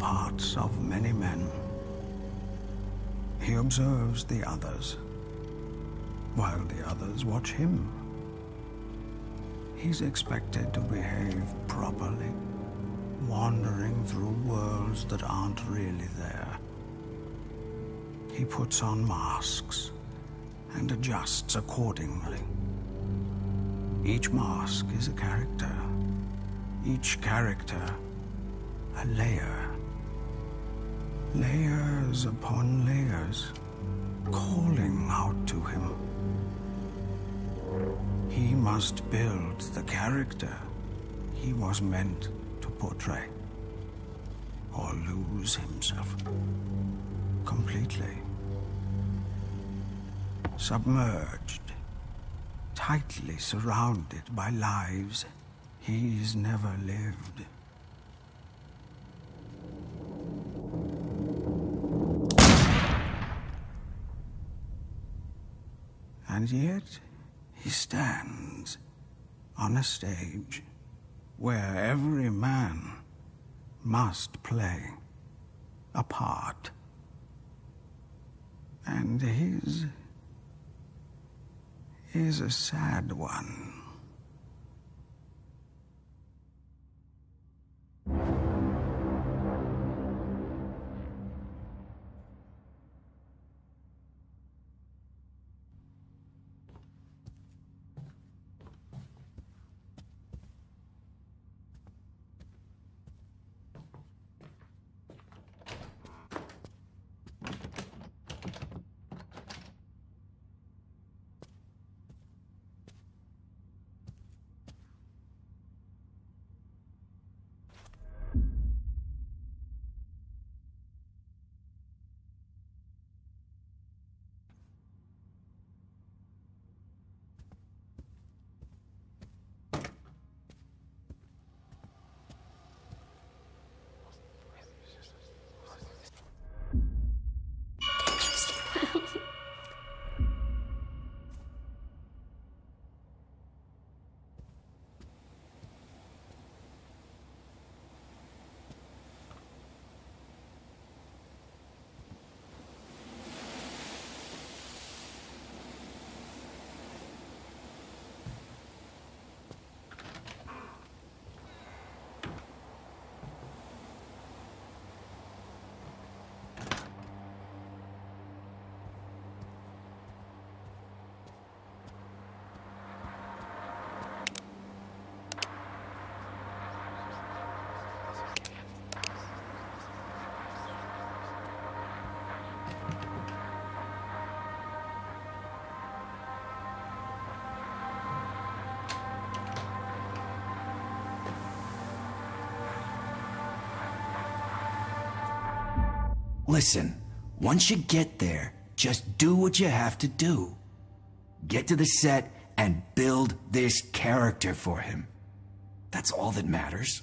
parts of many men. He observes the others, while the others watch him. He's expected to behave properly, wandering through worlds that aren't really there. He puts on masks and adjusts accordingly. Each mask is a character each character a layer. Layers upon layers, calling out to him. He must build the character he was meant to portray, or lose himself completely. Submerged, tightly surrounded by lives he's never lived. And yet, he stands on a stage where every man must play a part. And his is a sad one. Listen, once you get there, just do what you have to do. Get to the set and build this character for him. That's all that matters.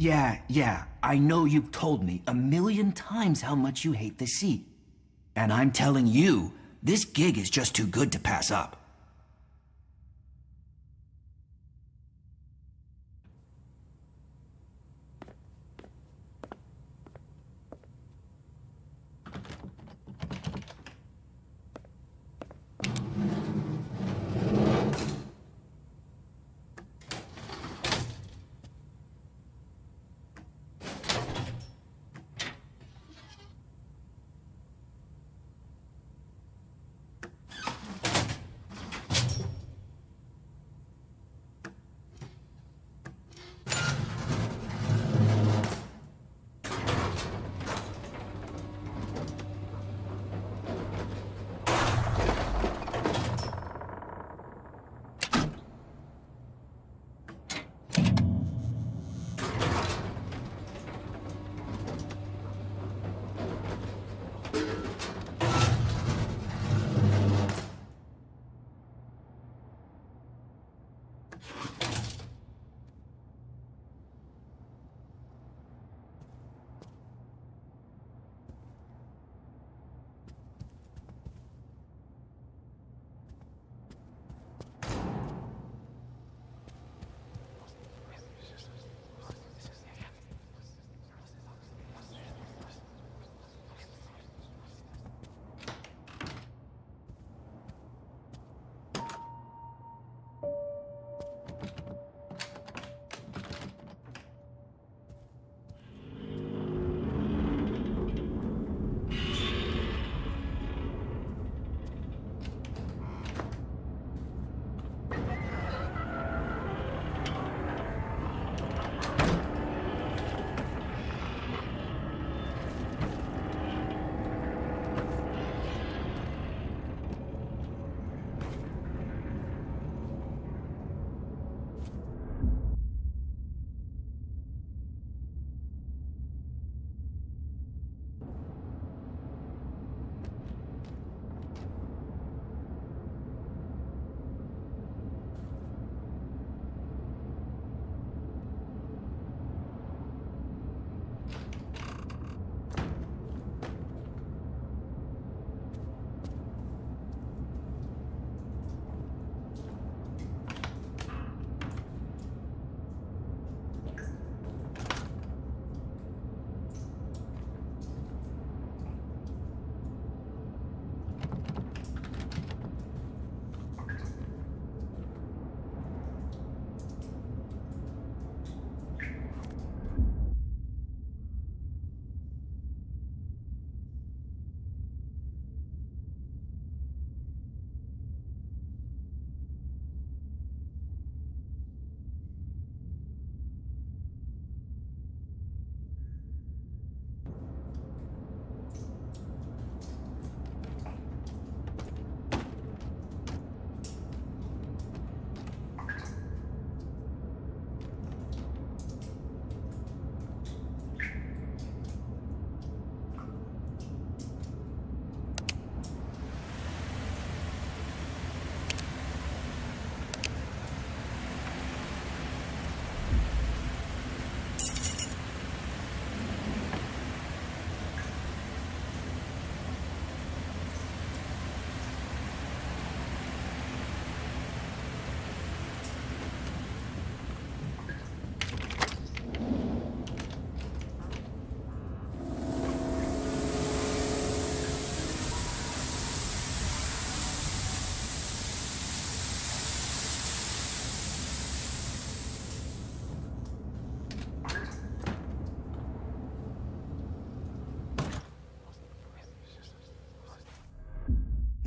Yeah, yeah, I know you've told me a million times how much you hate the sea. And I'm telling you, this gig is just too good to pass up.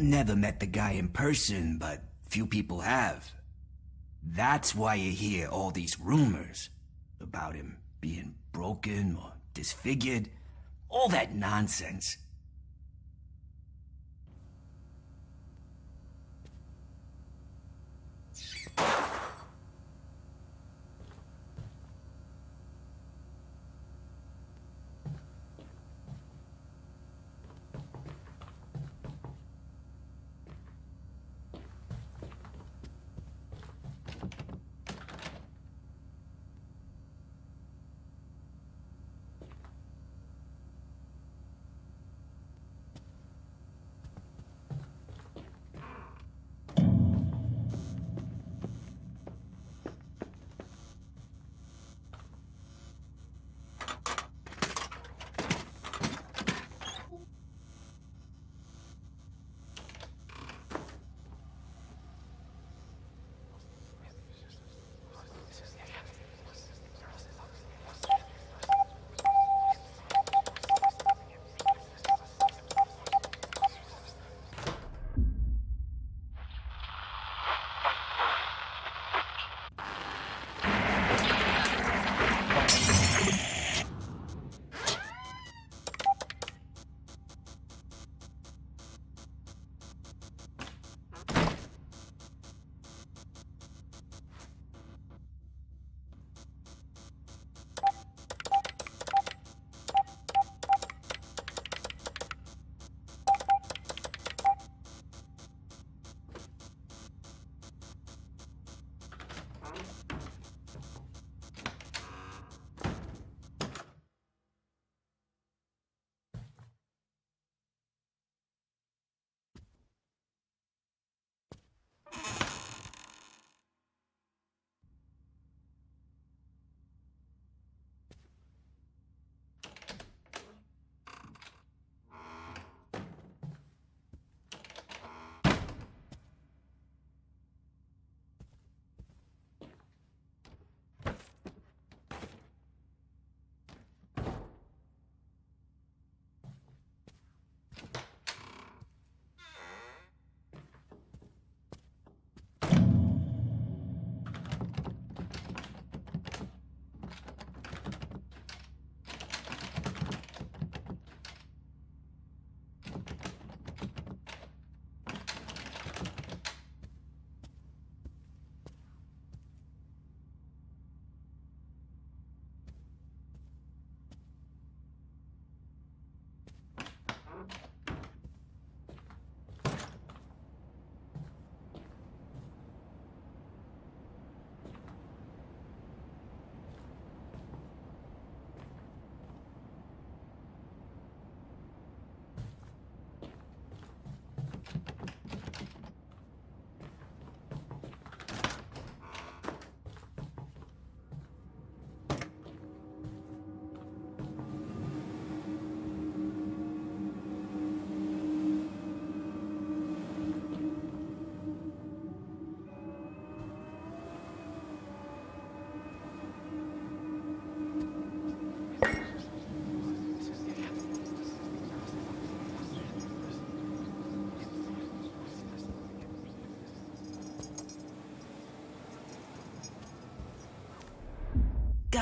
Never met the guy in person, but few people have. That's why you hear all these rumors about him being broken or disfigured. All that nonsense.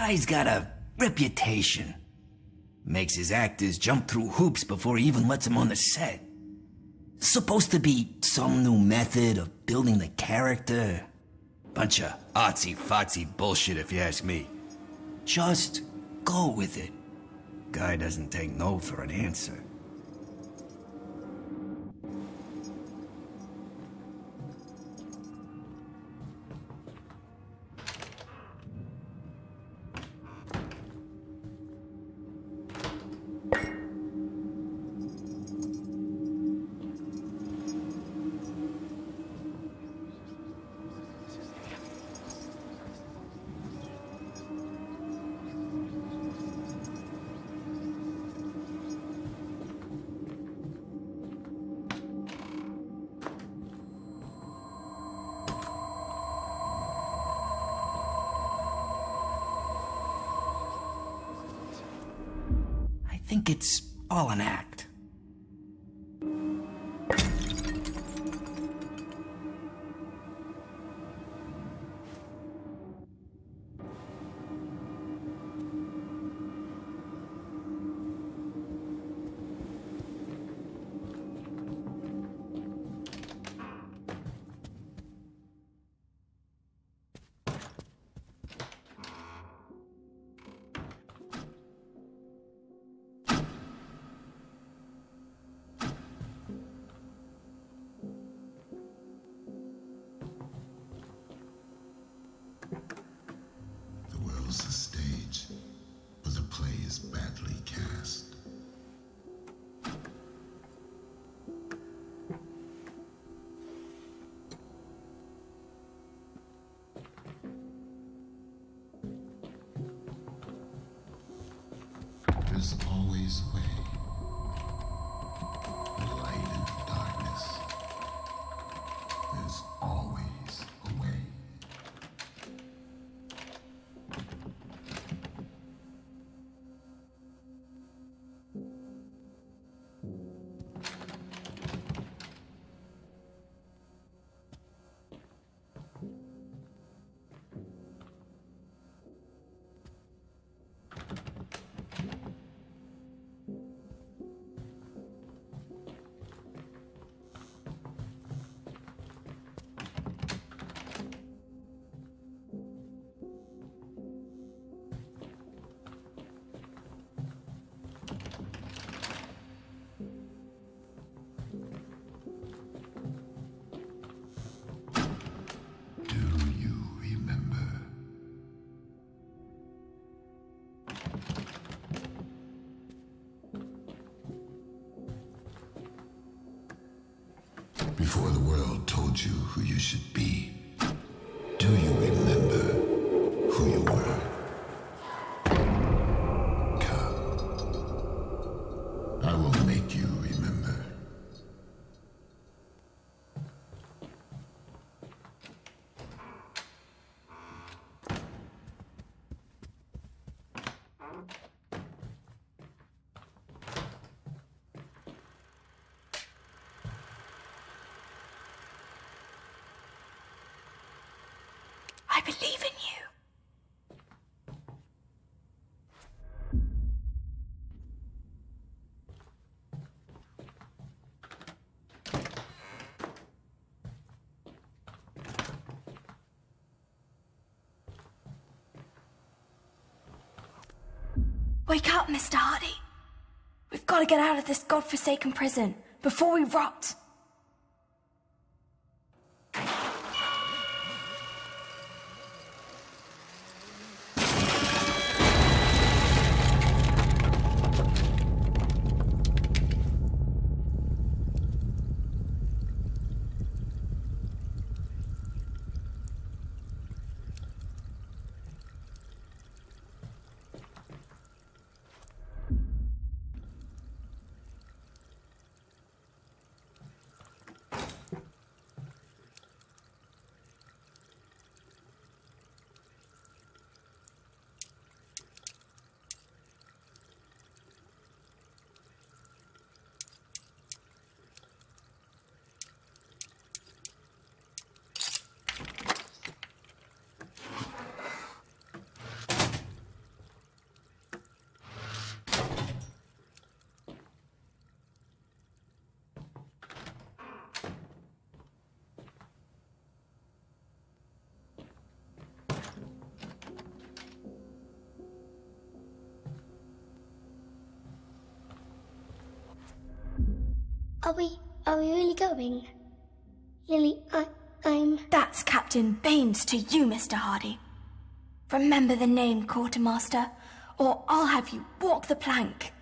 Guy's got a reputation. Makes his actors jump through hoops before he even lets them on the set. Supposed to be some new method of building the character. Bunch of artsy-fartsy bullshit if you ask me. Just go with it. Guy doesn't take no for an answer. Think it's all an act. Before the world told you who you should be, do you remember who you were? Come. I will make you remember. I believe in you. Wake up, Mr. Hardy. We've got to get out of this godforsaken prison before we rot. Are we are we really going? Lily, I I'm That's Captain Baines to you, Mr. Hardy. Remember the name, Quartermaster, or I'll have you walk the plank.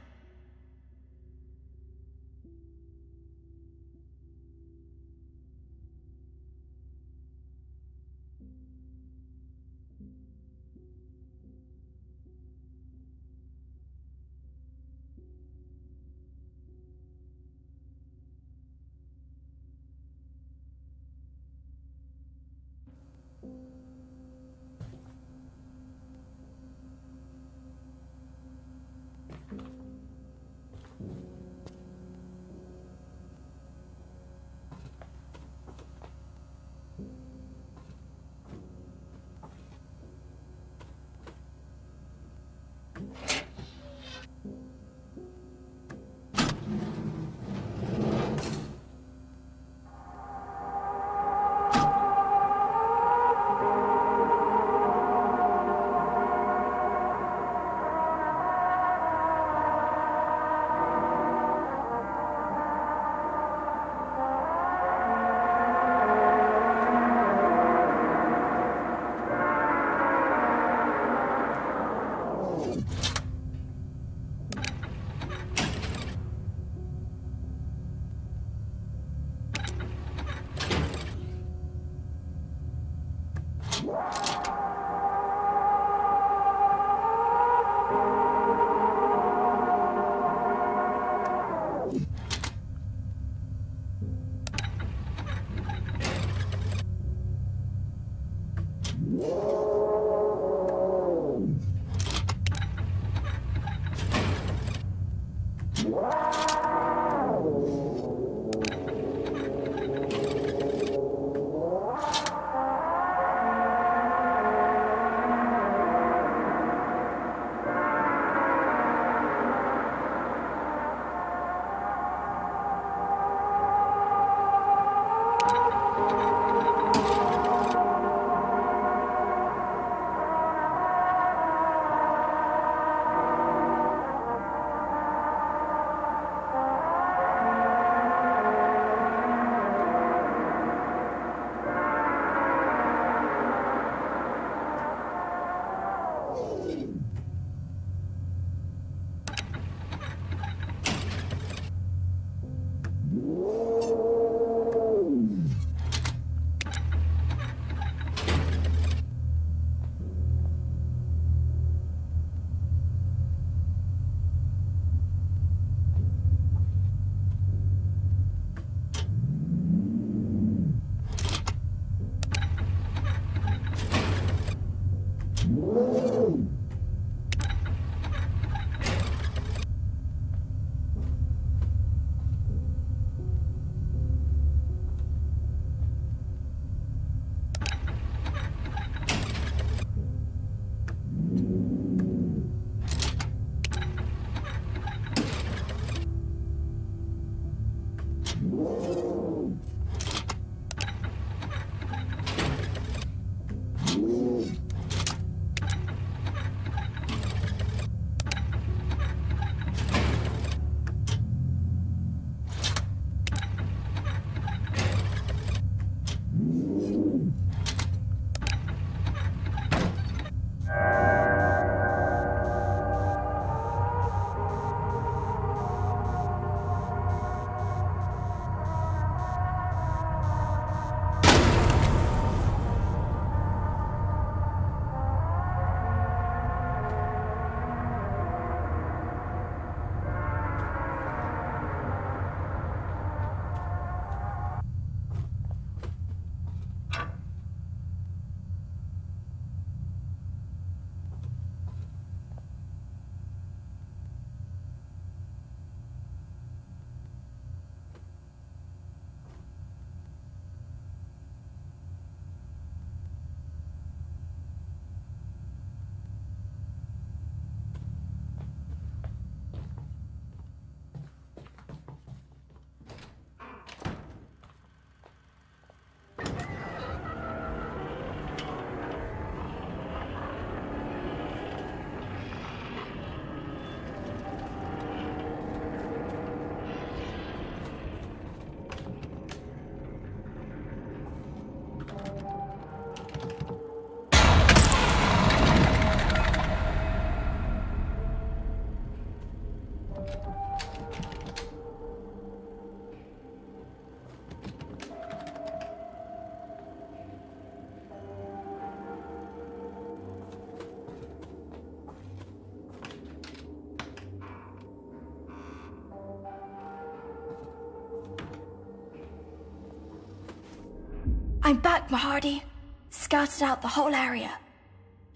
Back, Mr. Hardy. Scouted out the whole area.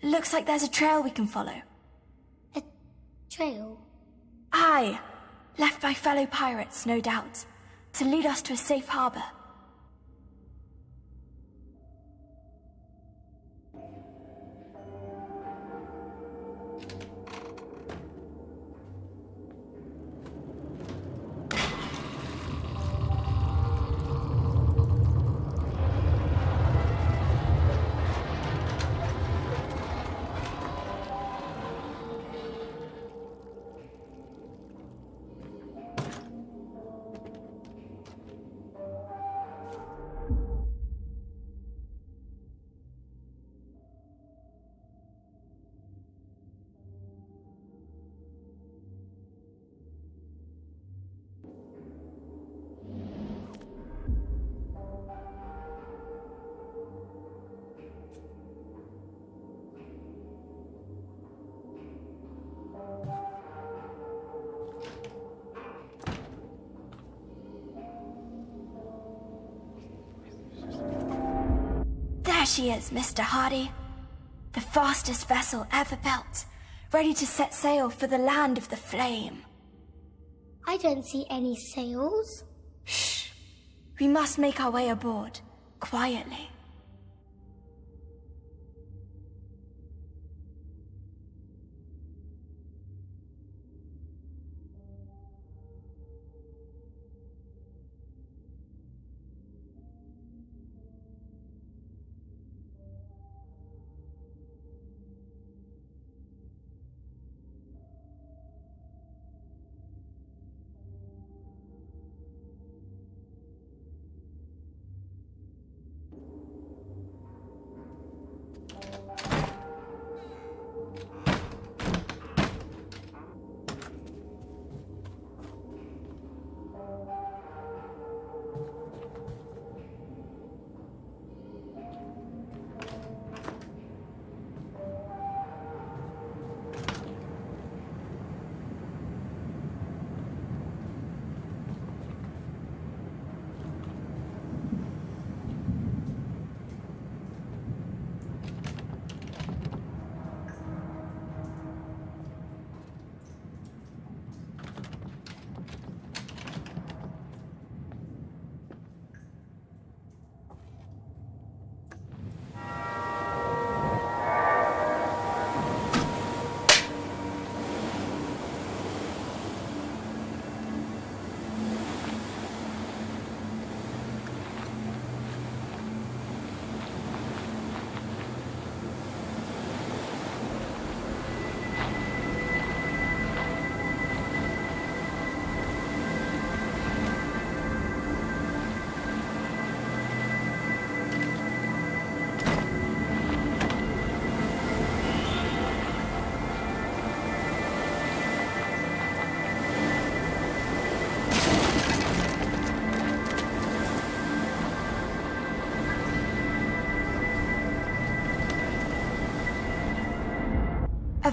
Looks like there's a trail we can follow. A trail? Aye. Left by fellow pirates, no doubt. To lead us to a safe harbor. She is, Mr. Hardy. The fastest vessel ever built, ready to set sail for the land of the flame. I don't see any sails. Shh. We must make our way aboard, quietly.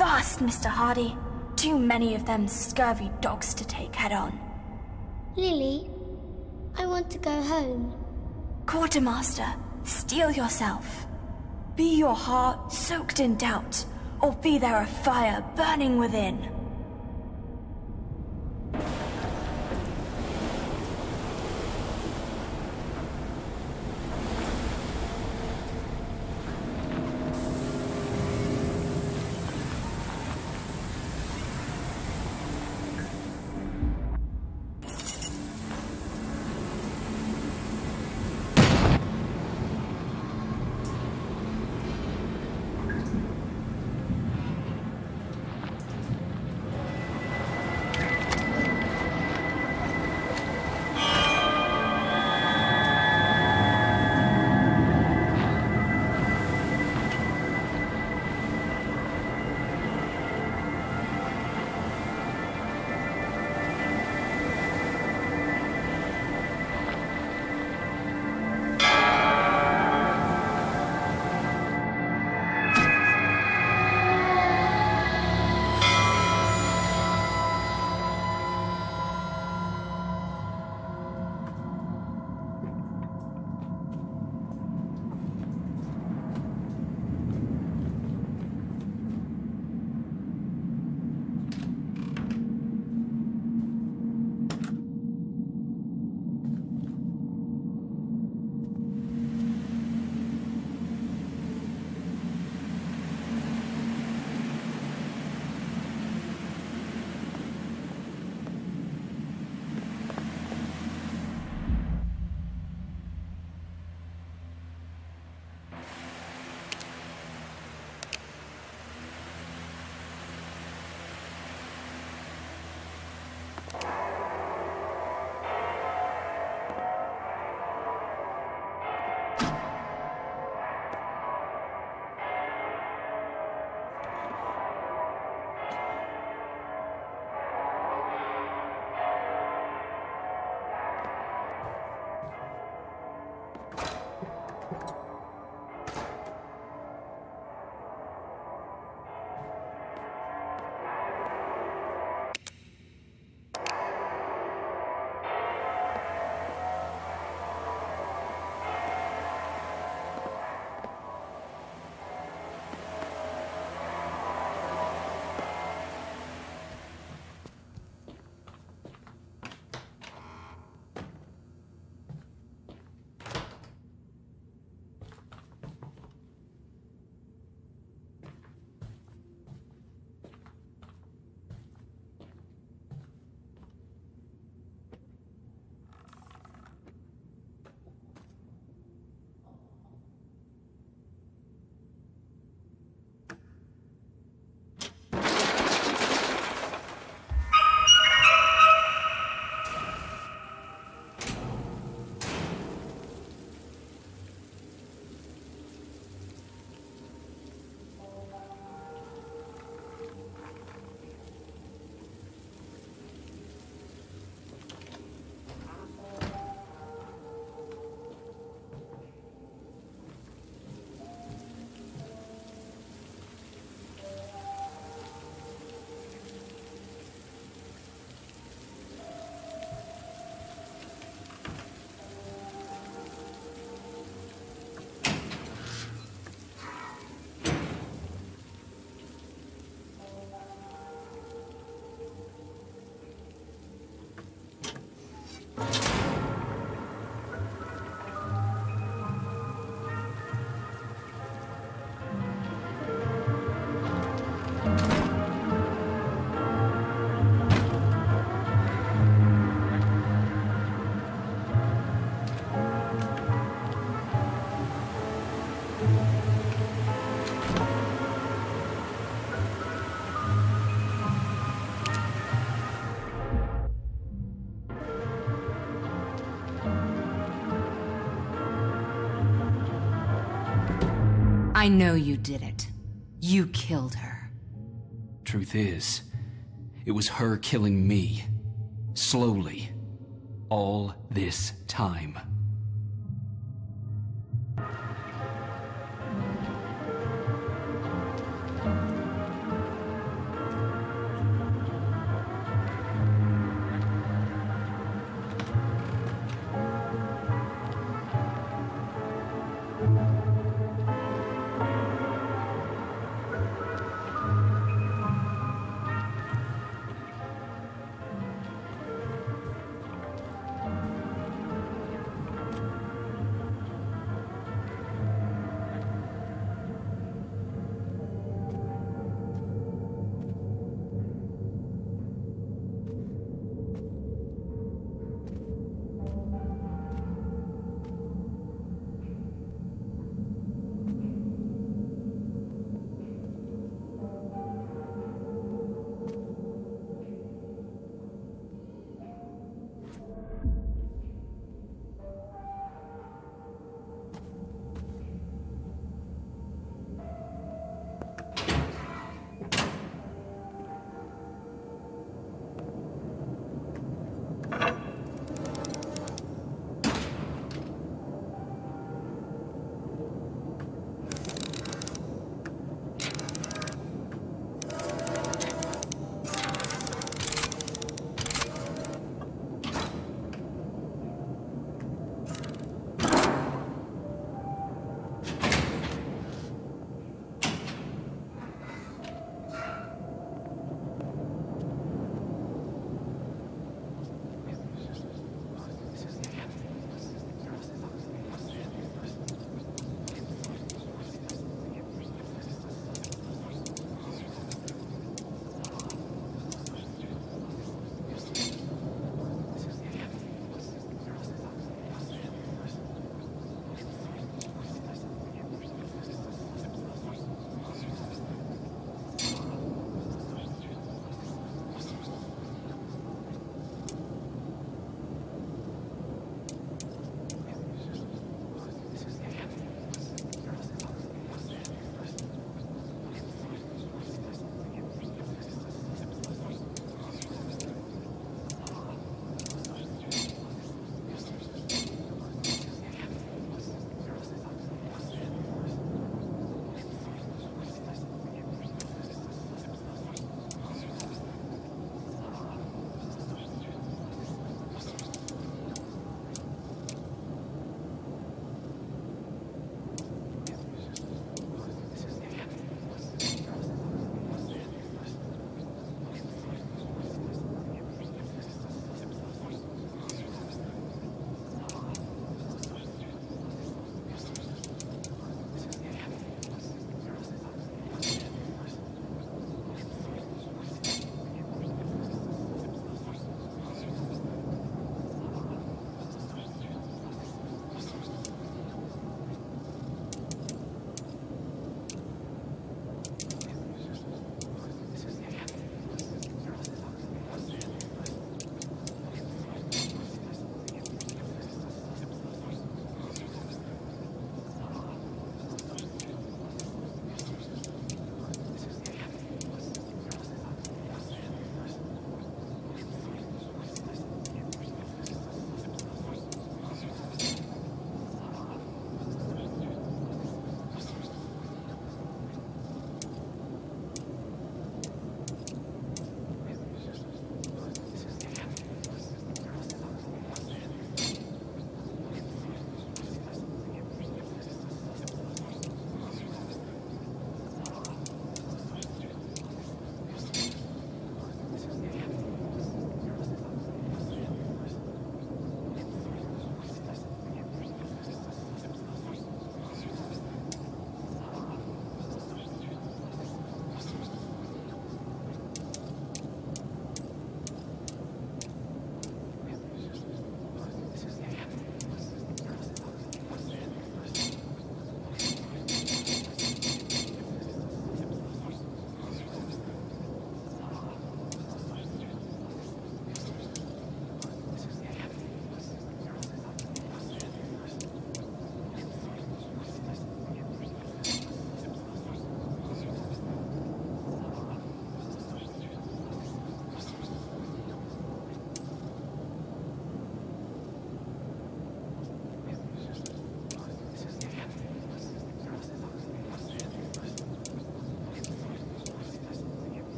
Avast, Mr. Hardy. Too many of them scurvy dogs to take head on. Lily, I want to go home. Quartermaster, steel yourself. Be your heart soaked in doubt, or be there a fire burning within. I know you did it. You killed her. Truth is, it was her killing me. Slowly. All this time.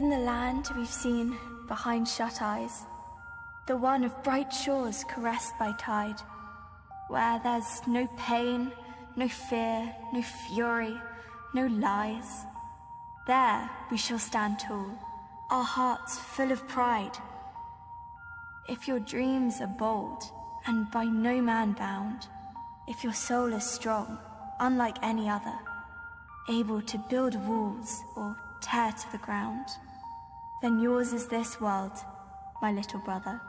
In the land we've seen behind shut eyes, the one of bright shores caressed by tide, where there's no pain, no fear, no fury, no lies. There we shall stand tall, our hearts full of pride. If your dreams are bold and by no man bound, if your soul is strong, unlike any other, able to build walls or tear to the ground, then yours is this world, my little brother.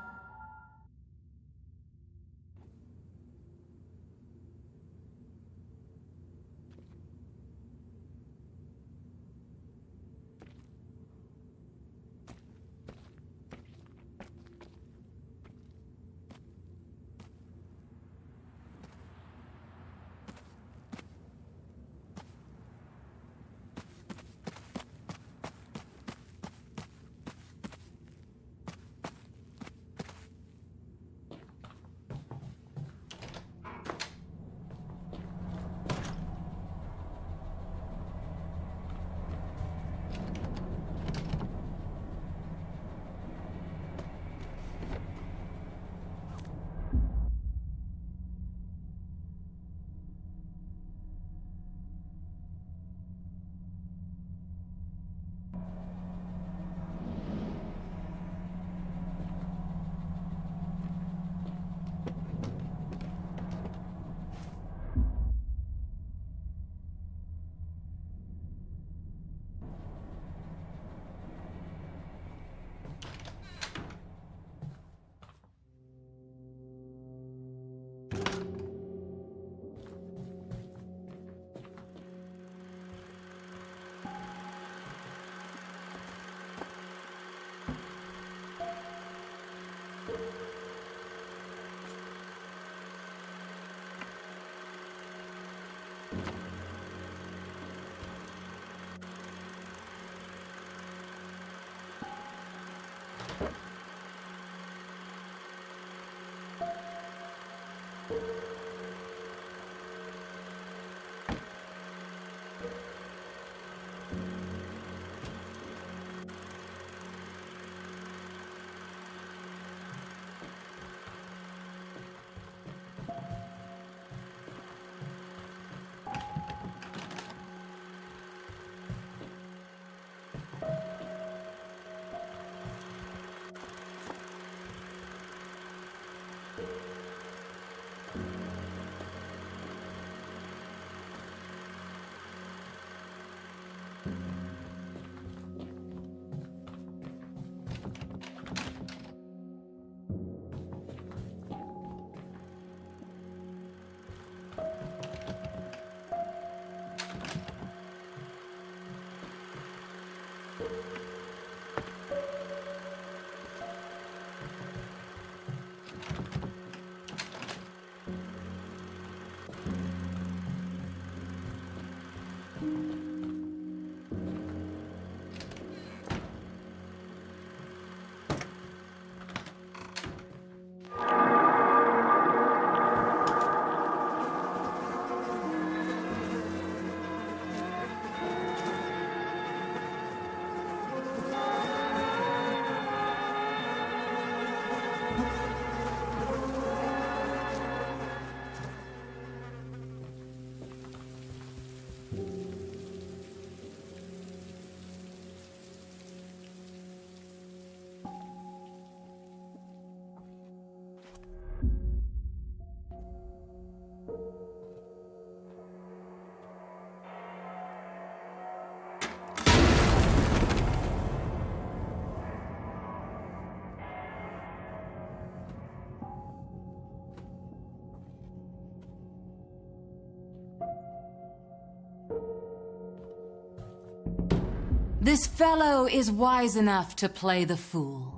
This fellow is wise enough to play the fool.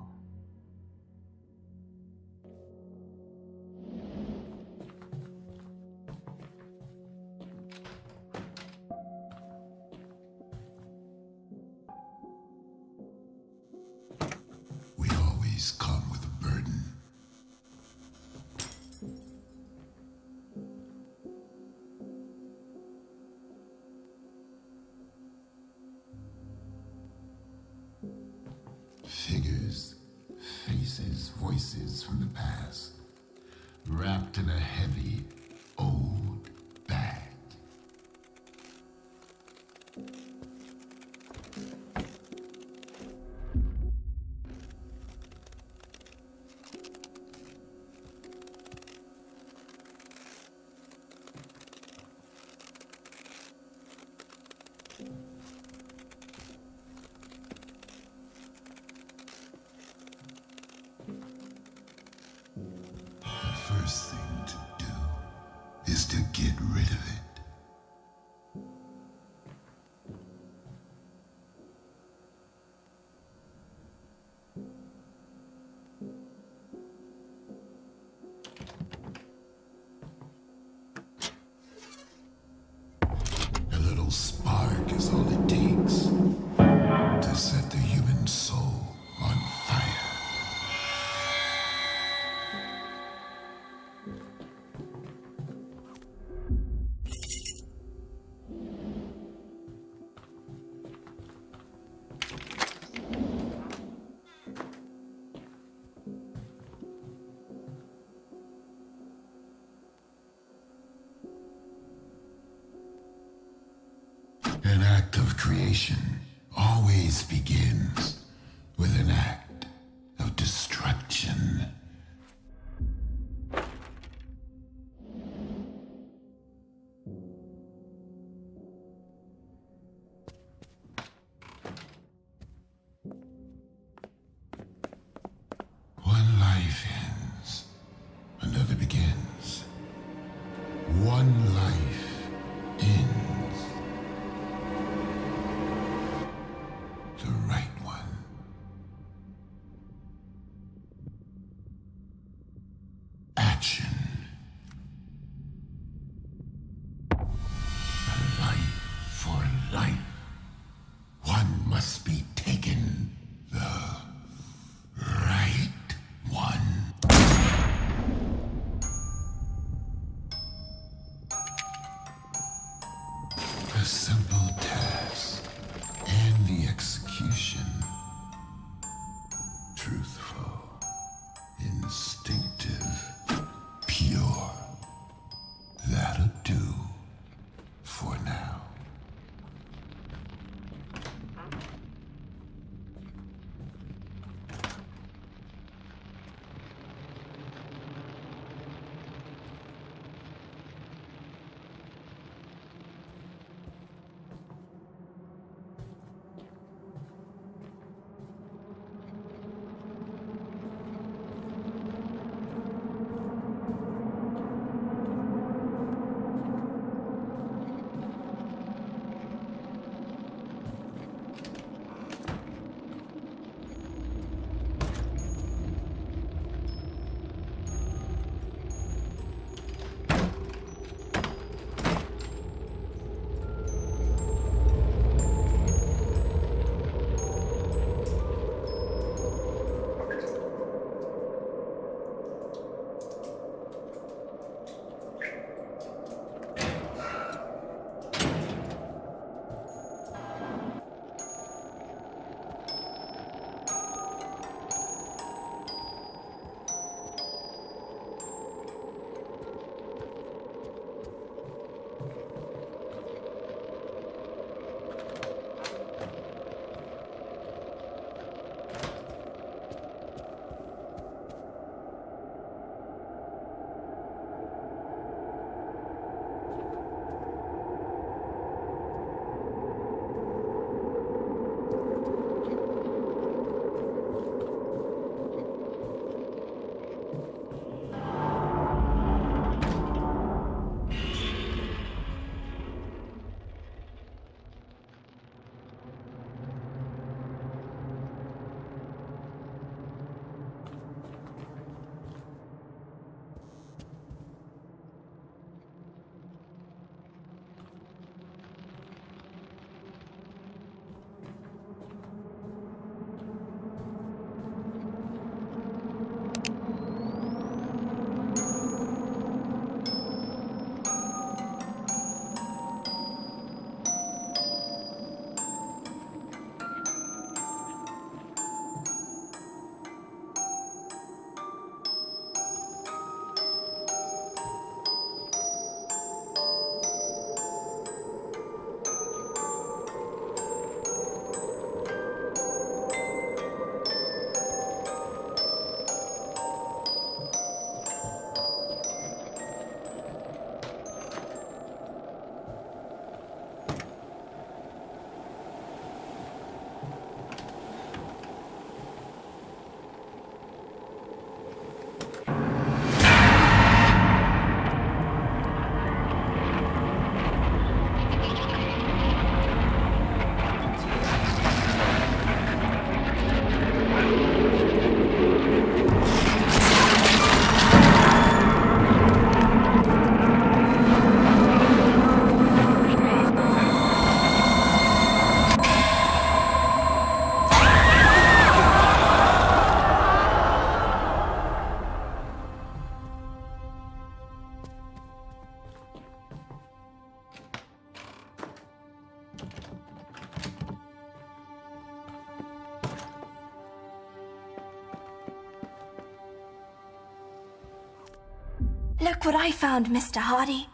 I found, Mr. Hardy.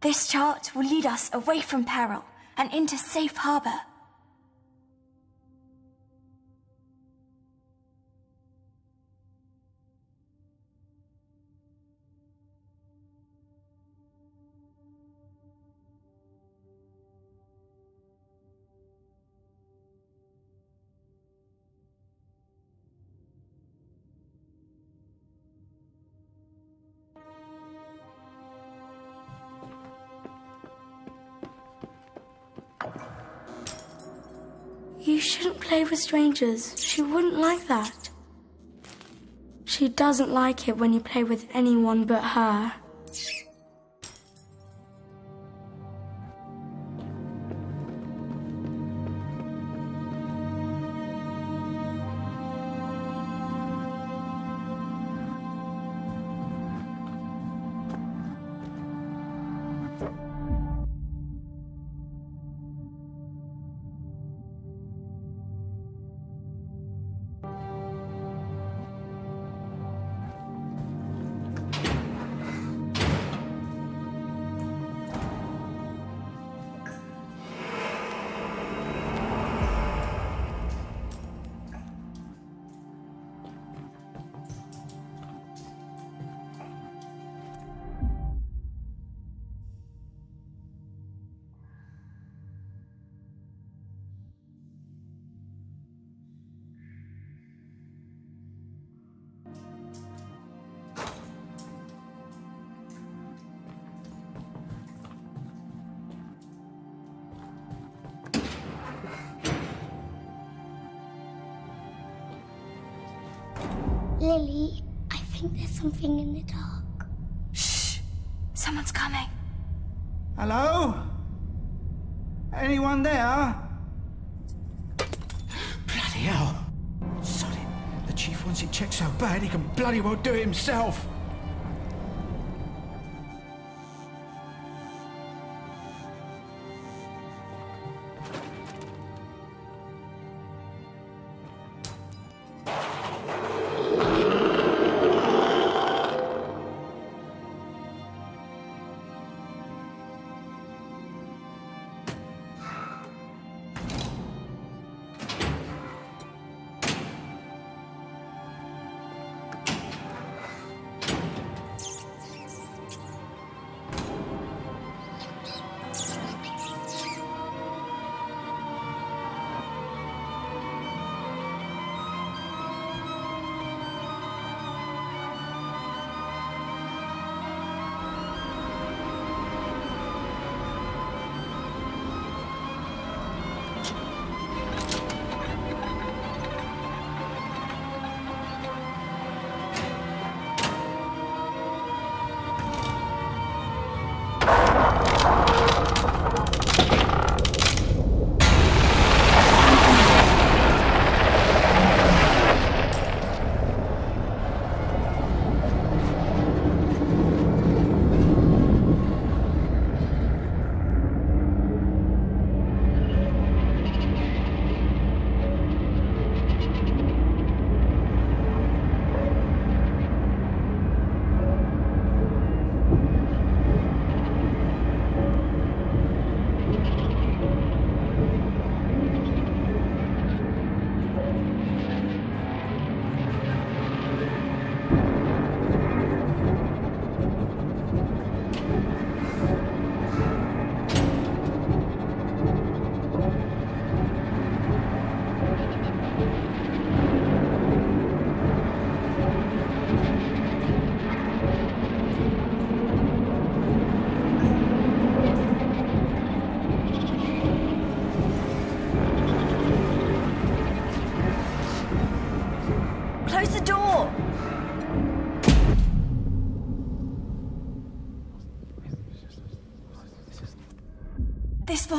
This chart will lead us away from peril and into safe harbor. With strangers. She wouldn't like that. She doesn't like it when you play with anyone but her. Lily, I think there's something in the dark. Shh! Someone's coming. Hello? Anyone there? Bloody hell. Sod it. The chief wants it checked so bad he can bloody well do it himself.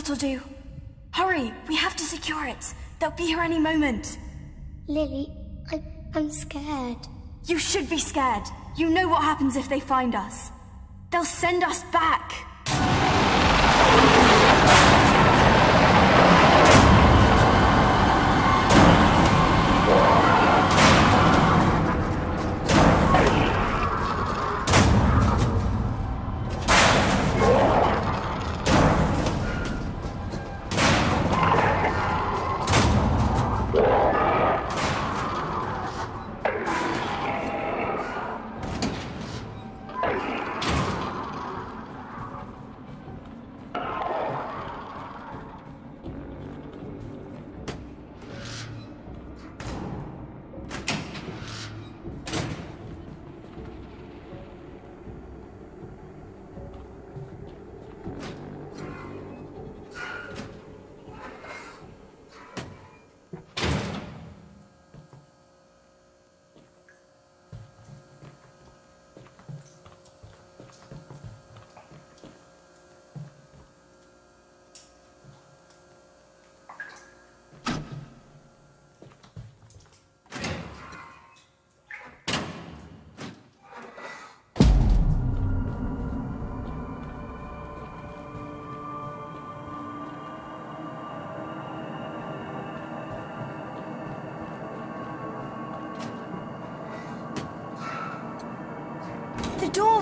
Spot'll do. Hurry, we have to secure it. They'll be here any moment. Lily, I, I'm scared. You should be scared. You know what happens if they find us. They'll send us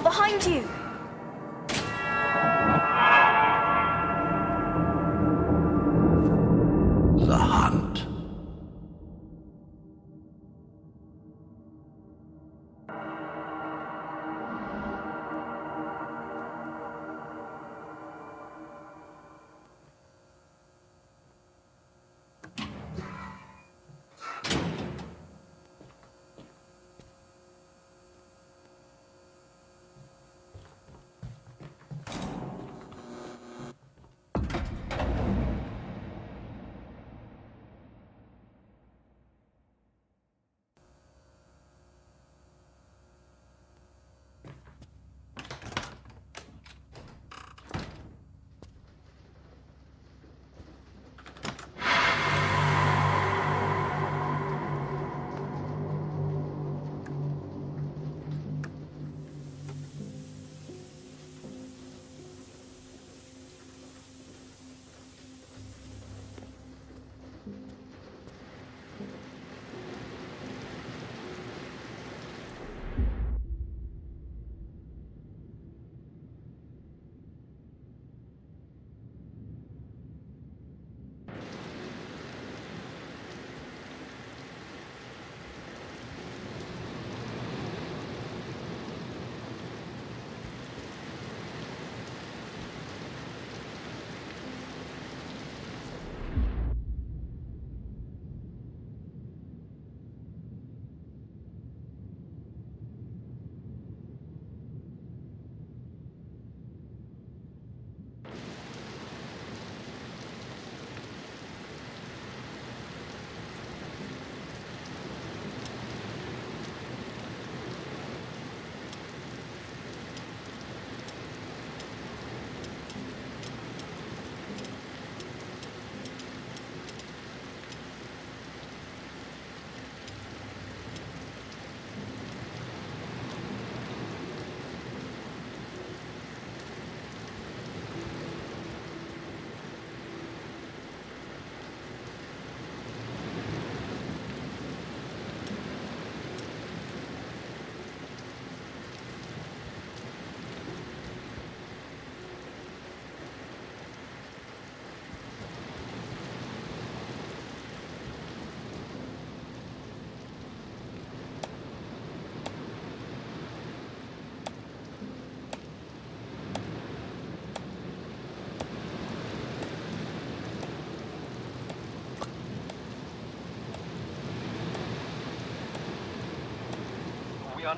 behind you!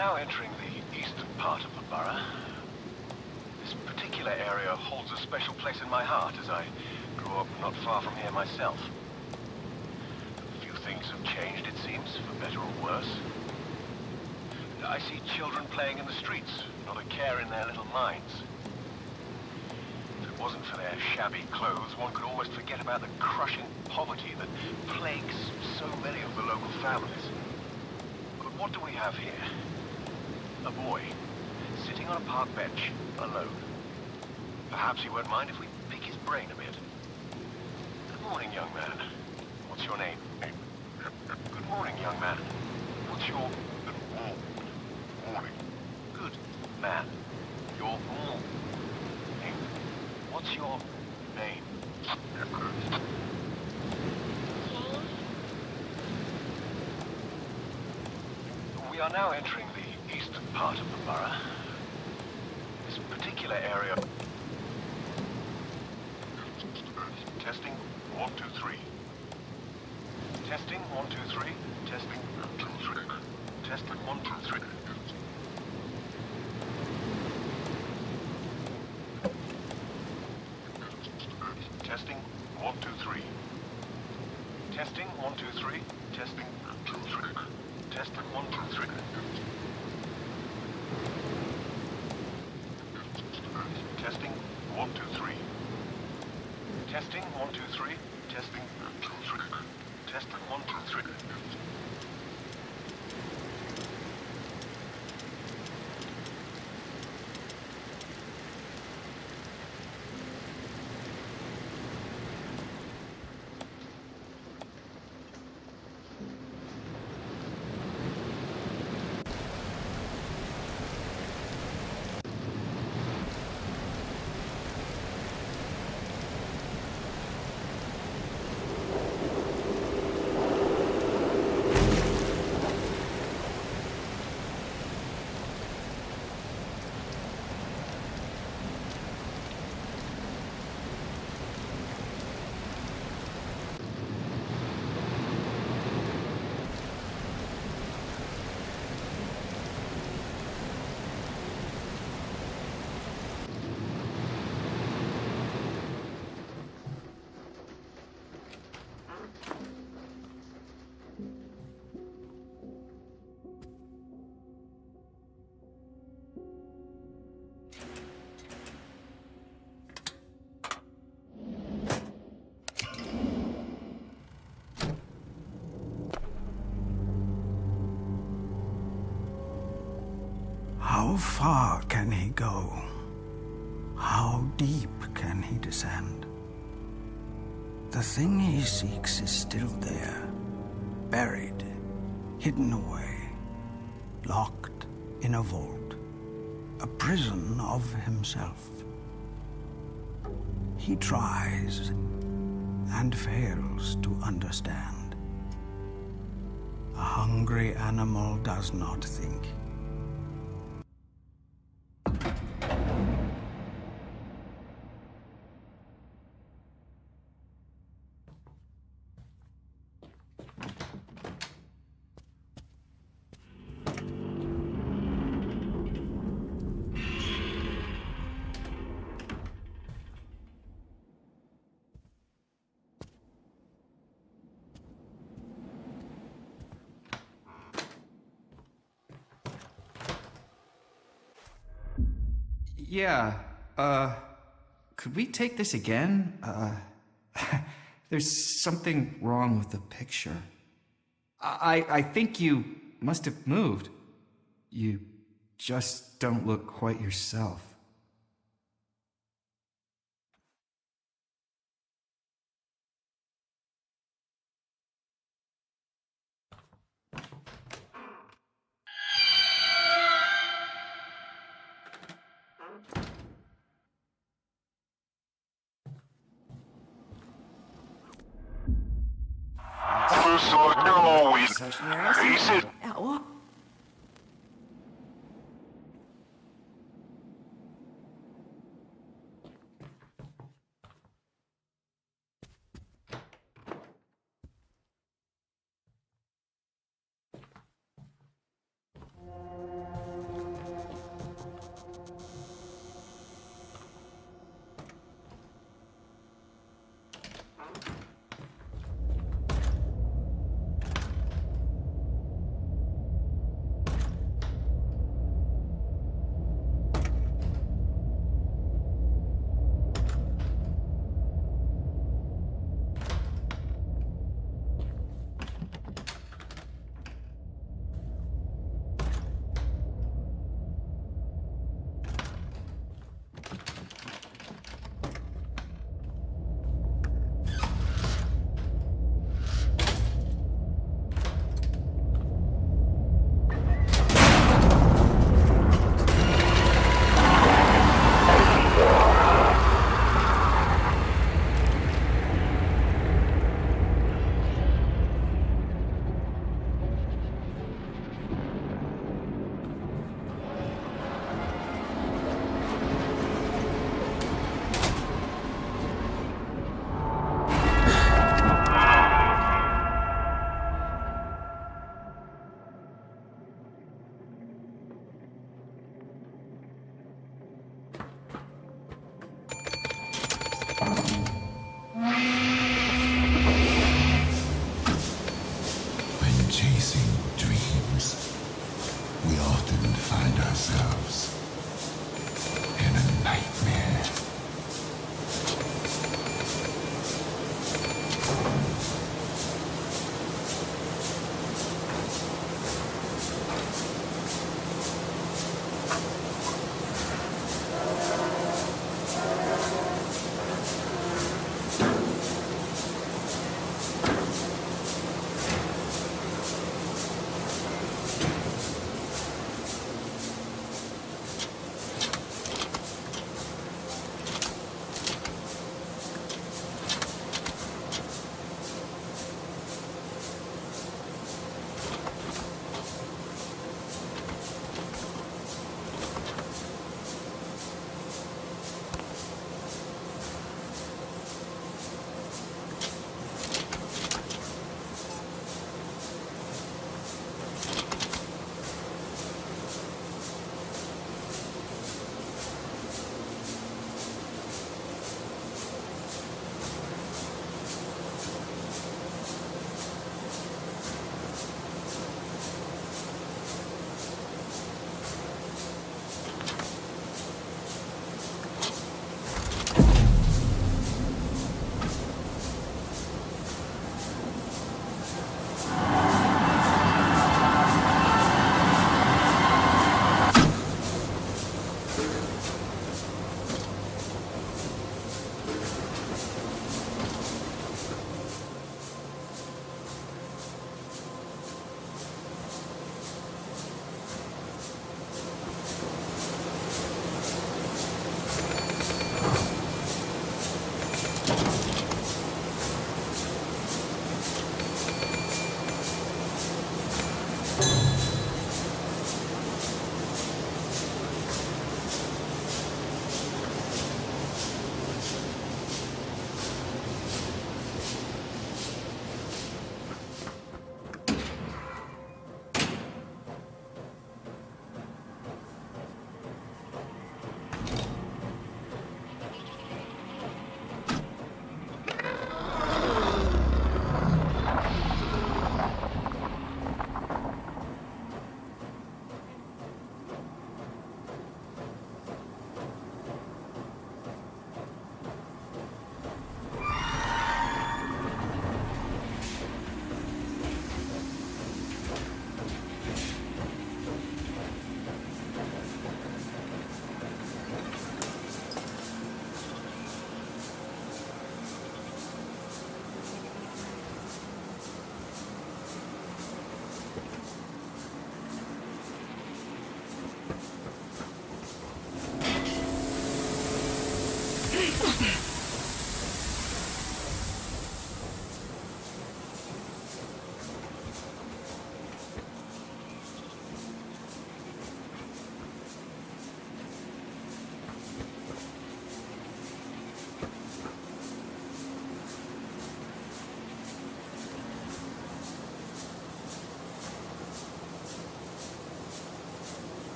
Now entering the eastern part of the borough. This particular area holds a special place in my heart as I grew up not far from here myself. A few things have changed, it seems, for better or worse. I see children playing in the streets, not a care in their little minds. If it wasn't for their shabby clothes, one could almost forget about the crushing poverty that plagues so many of the local families. But what do we have here? A boy, sitting on a park bench, alone. Perhaps he won't mind if we pick his brain a bit. Good morning, young man. What's your name? Good morning, young man. What's your... Good morning. Good man. Your... name. What's your name? We are now entering Testing, one, two, How far can he go? How deep can he descend? The thing he seeks is still there, buried, hidden away, locked in a vault, a prison of himself. He tries and fails to understand. A hungry animal does not think. Yeah, uh, could we take this again? Uh, there's something wrong with the picture. I, I think you must have moved. You just don't look quite yourself.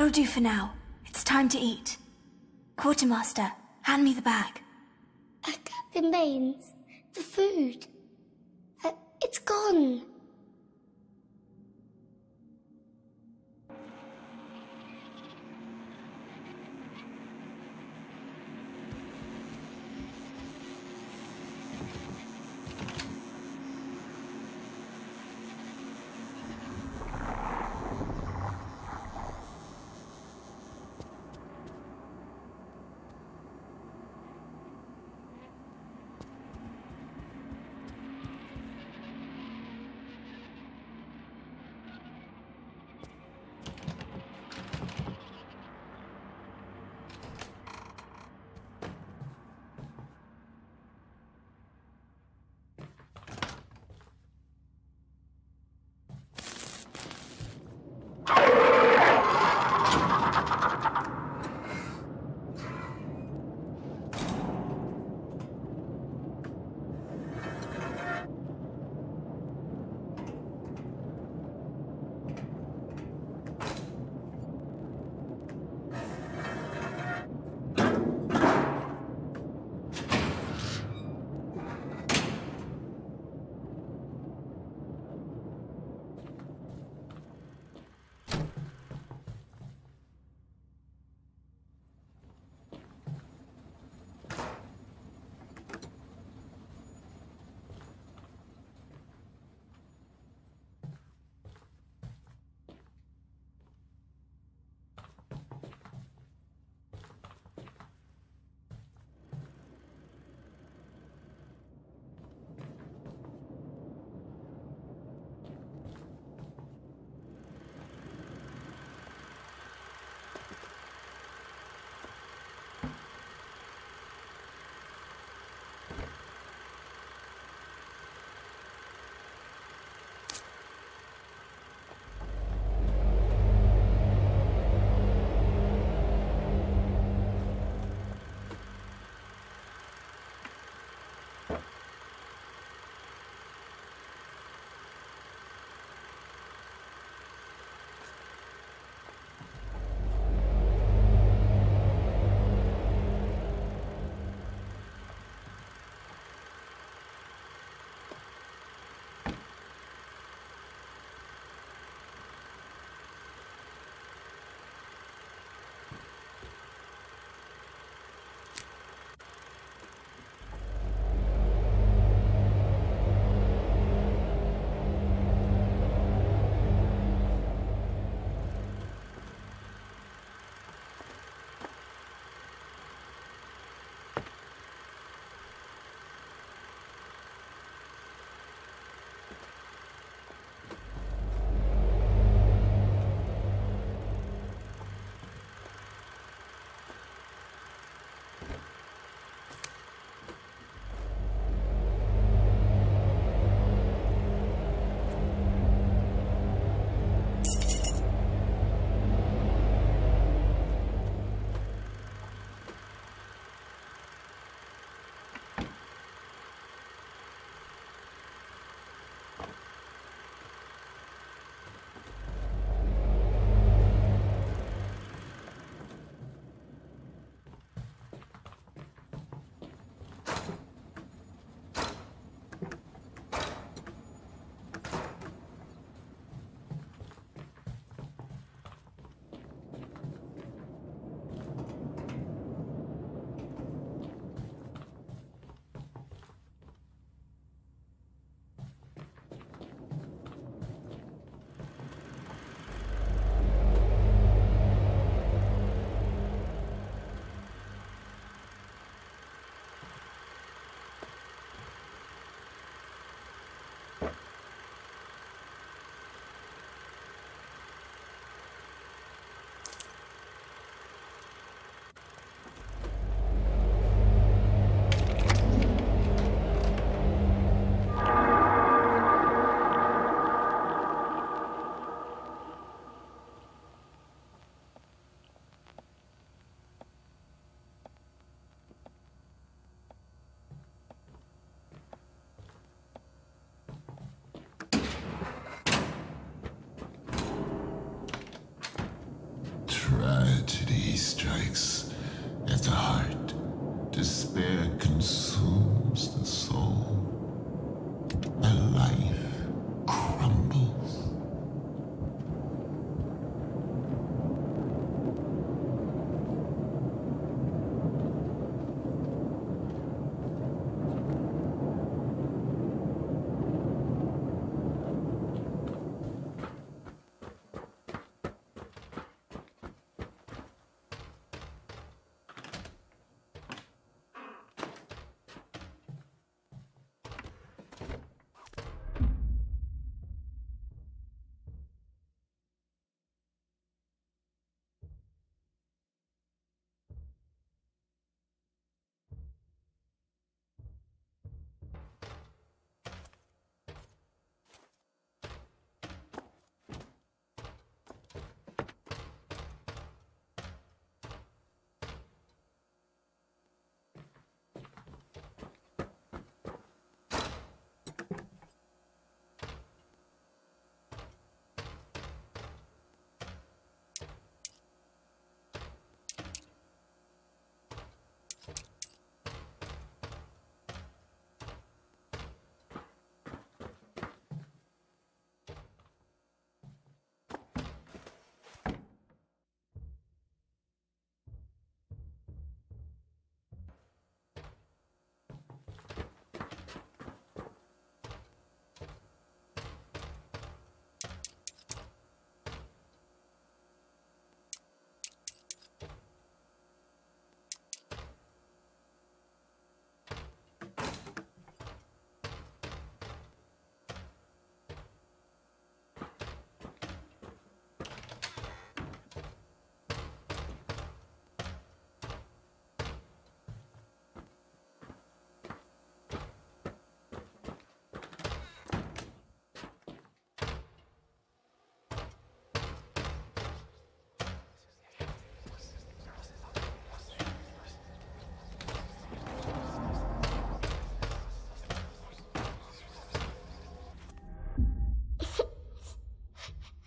That'll do for now. It's time to eat. Quartermaster, hand me the bag. Captain the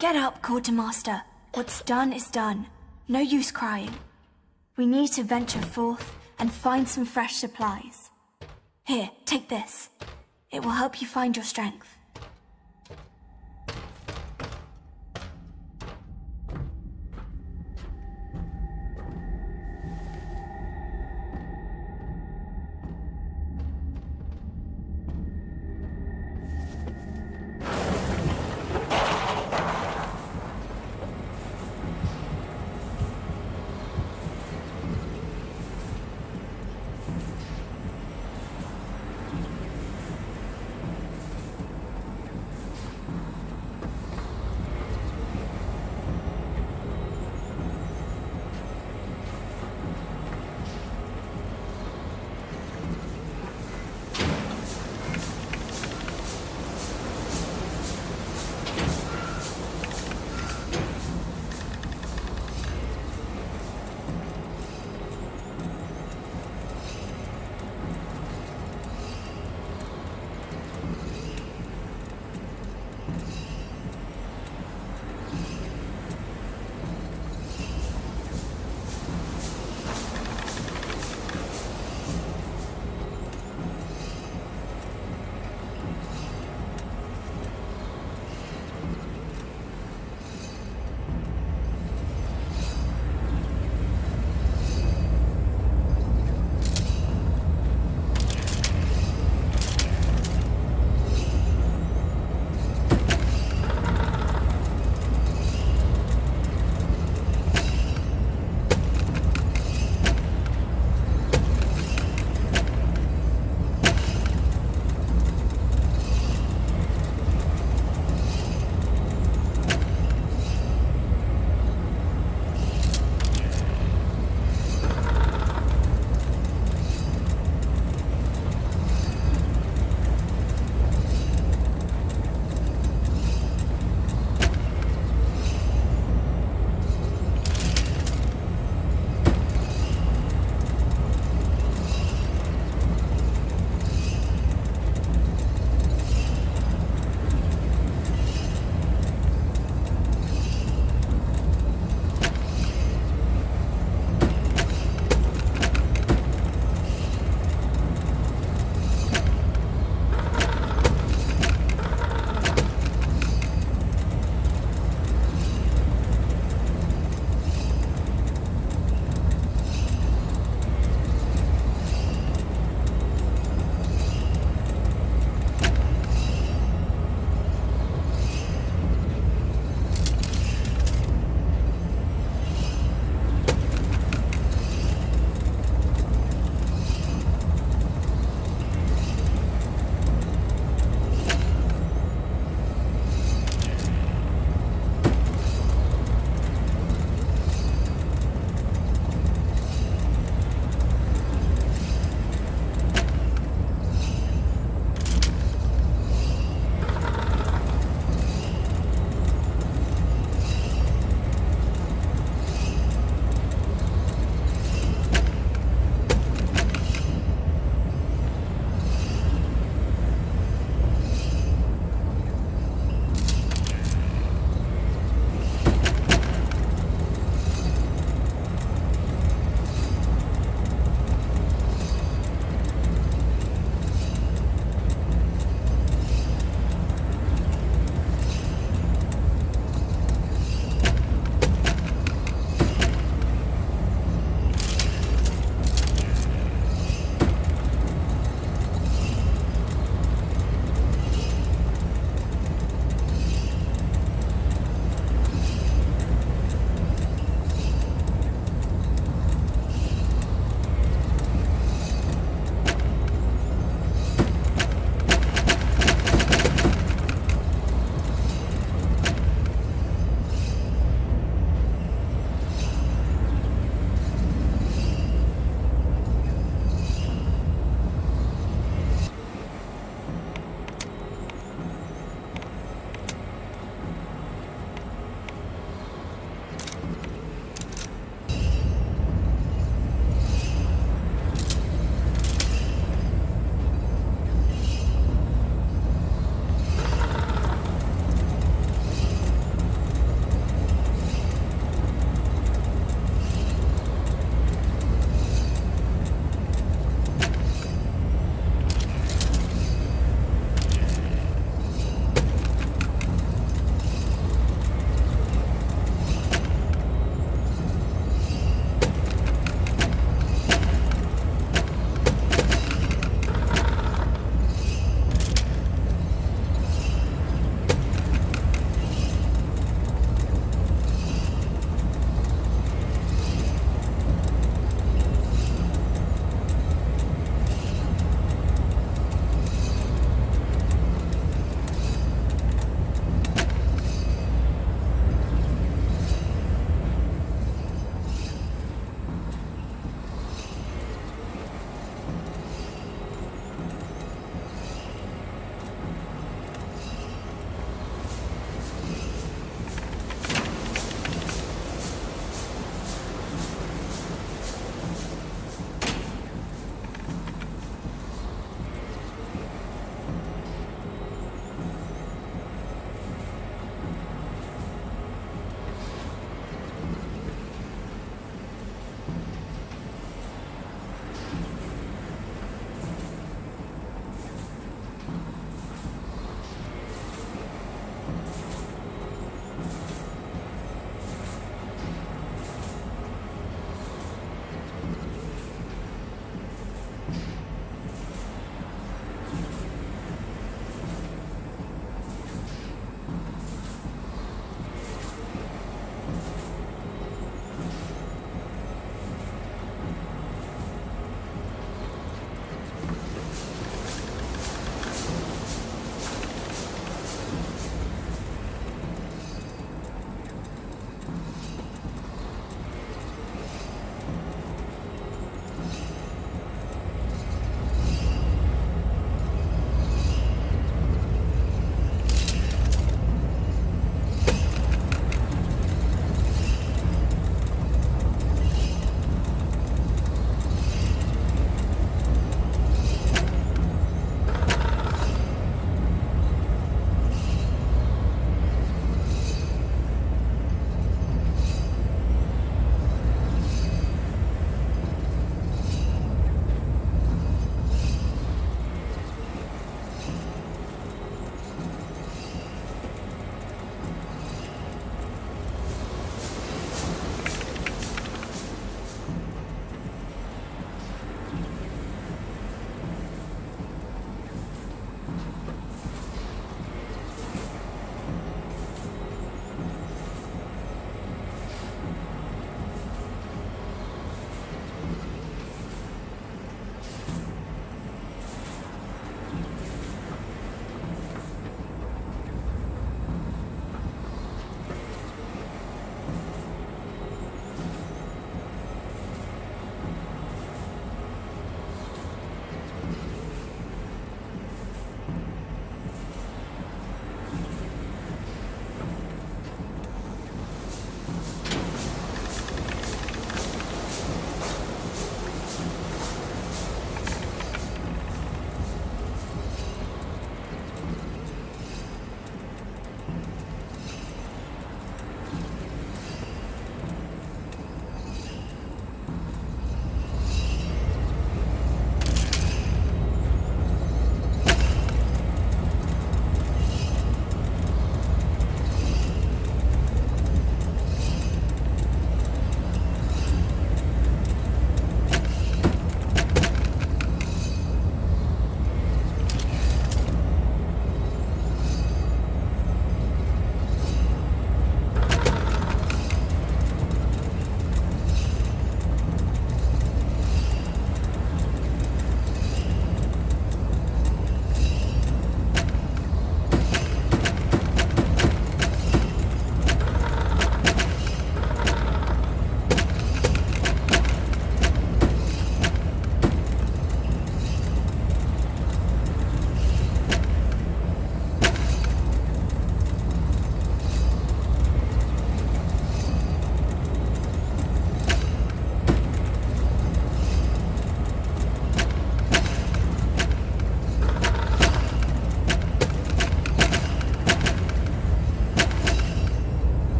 Get up, Quartermaster. What's done is done. No use crying. We need to venture forth and find some fresh supplies. Here, take this. It will help you find your strength.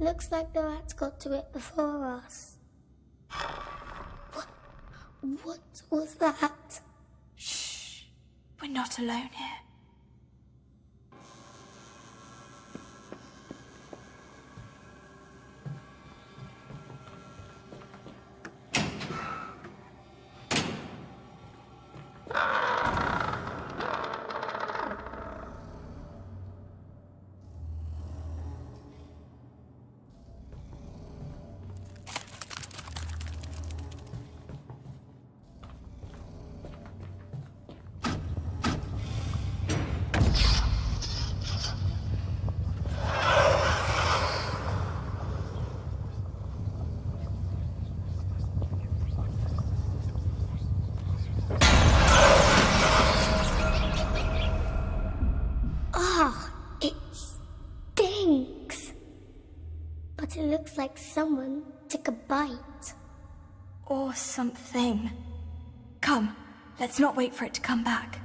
Looks like the rats got to it before us. What, what was that? Shh. We're not alone here. Like someone took a bite. Or something. Come, let's not wait for it to come back.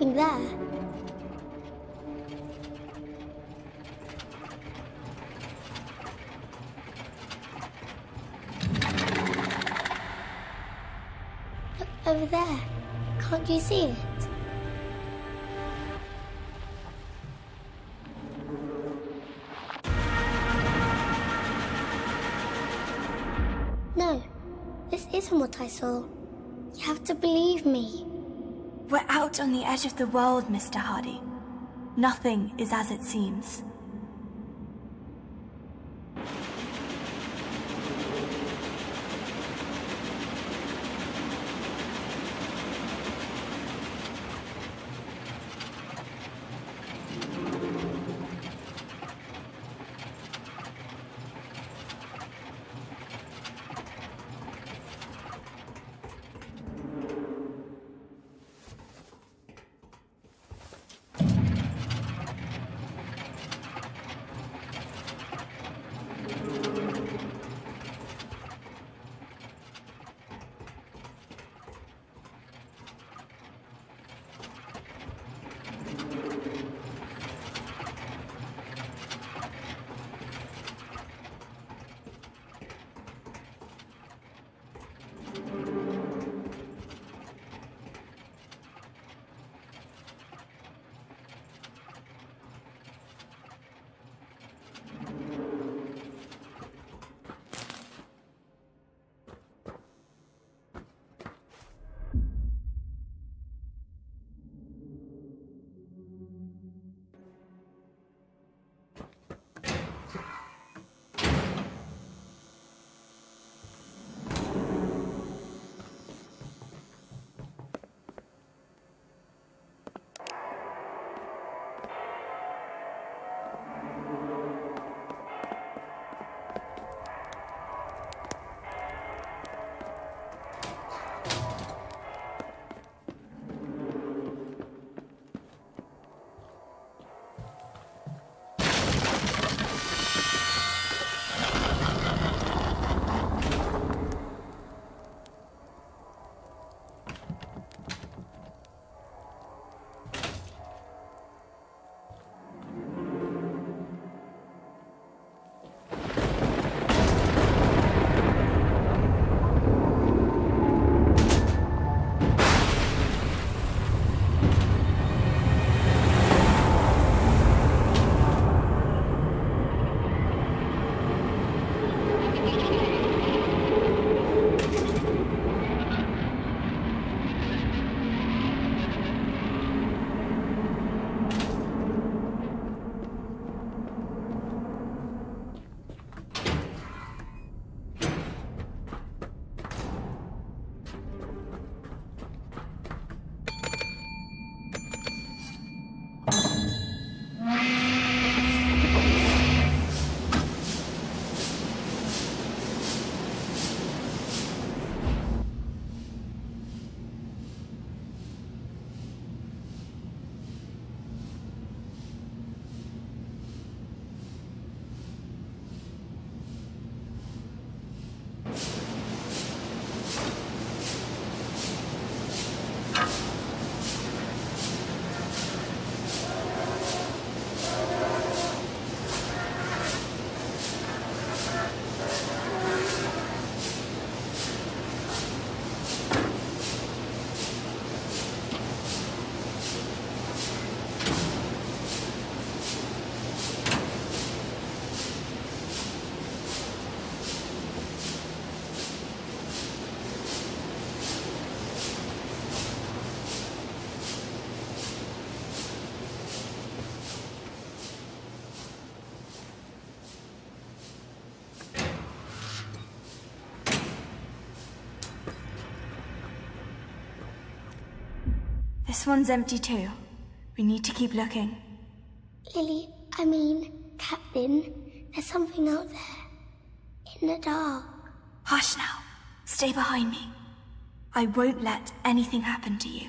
Something there. Over there. Can't you see it? No, this isn't what I saw. You have to believe me. We're out on the edge of the world, Mr. Hardy. Nothing is as it seems. This one's empty too. We need to keep looking. Lily, I mean, Captain, there's something out there. In the dark. Hush now. Stay behind me. I won't let anything happen to you.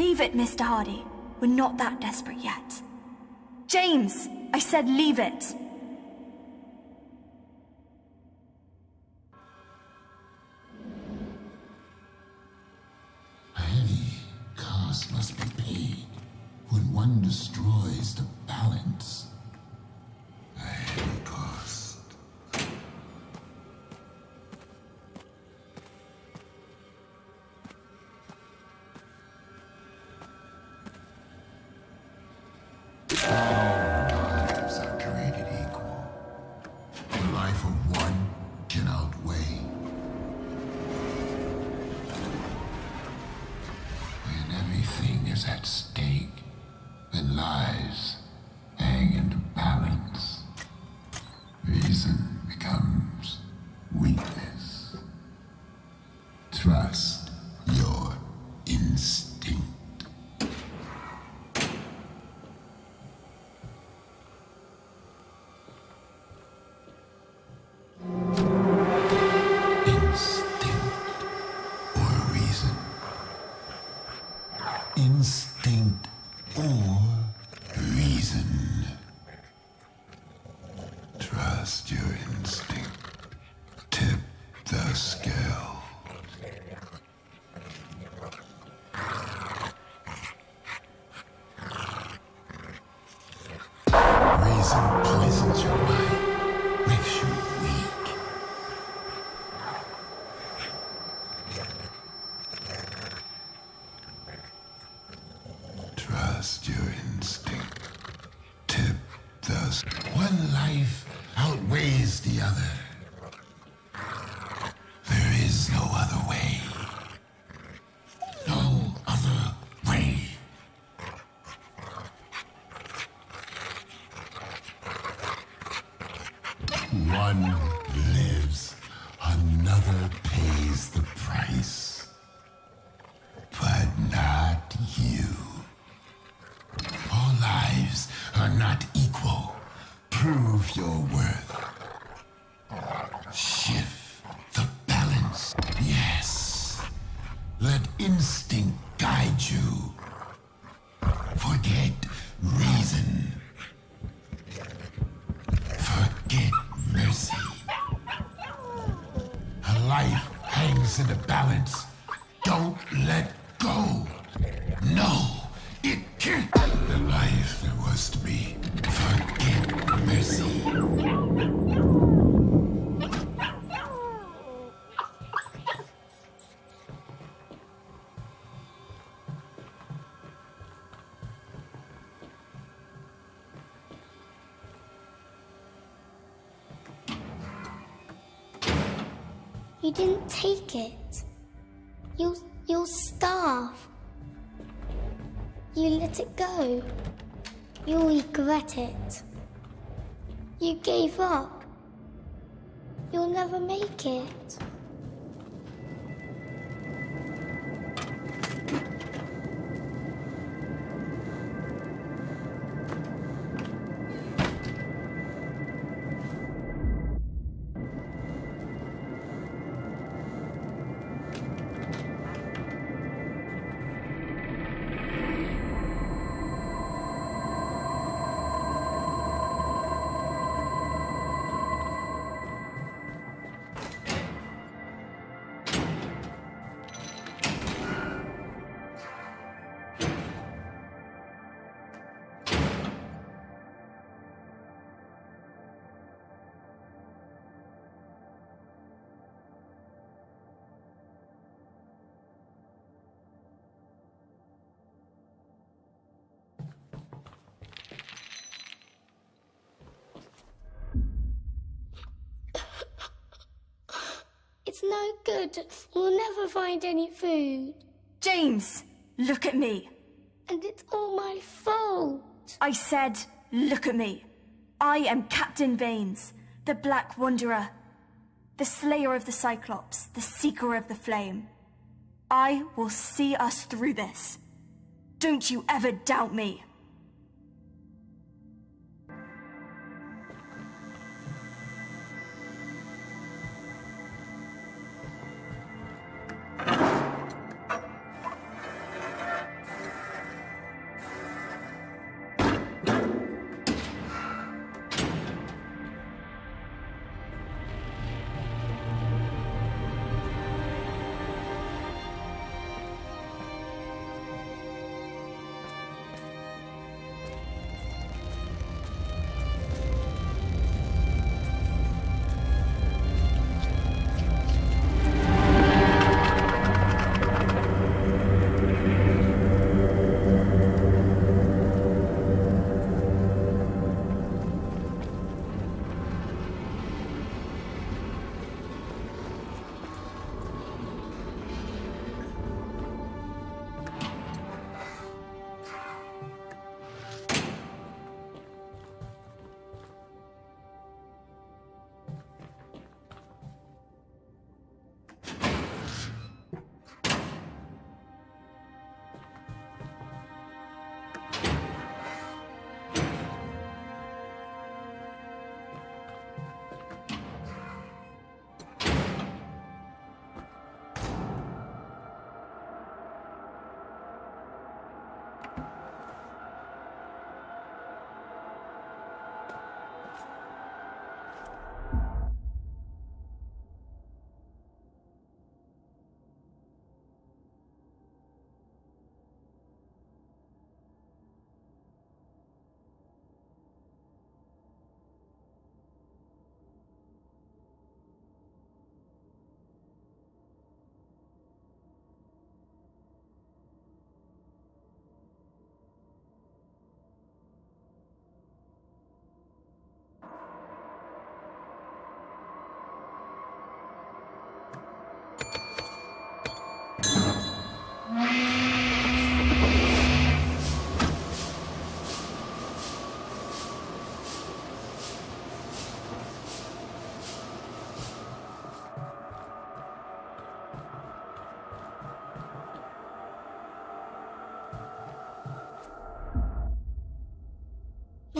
Leave it, Mr. Hardy. We're not that desperate yet. James! I said leave it! Prove your worth. Shift the balance. Yes. Let instinct it. You'll, you'll starve. You let it go. You'll regret it. You gave up. You'll never make it. No good. We'll never find any food. James, look at me. And it's all my fault. I said, look at me. I am Captain Baines, the Black Wanderer, the Slayer of the Cyclops, the Seeker of the Flame. I will see us through this. Don't you ever doubt me.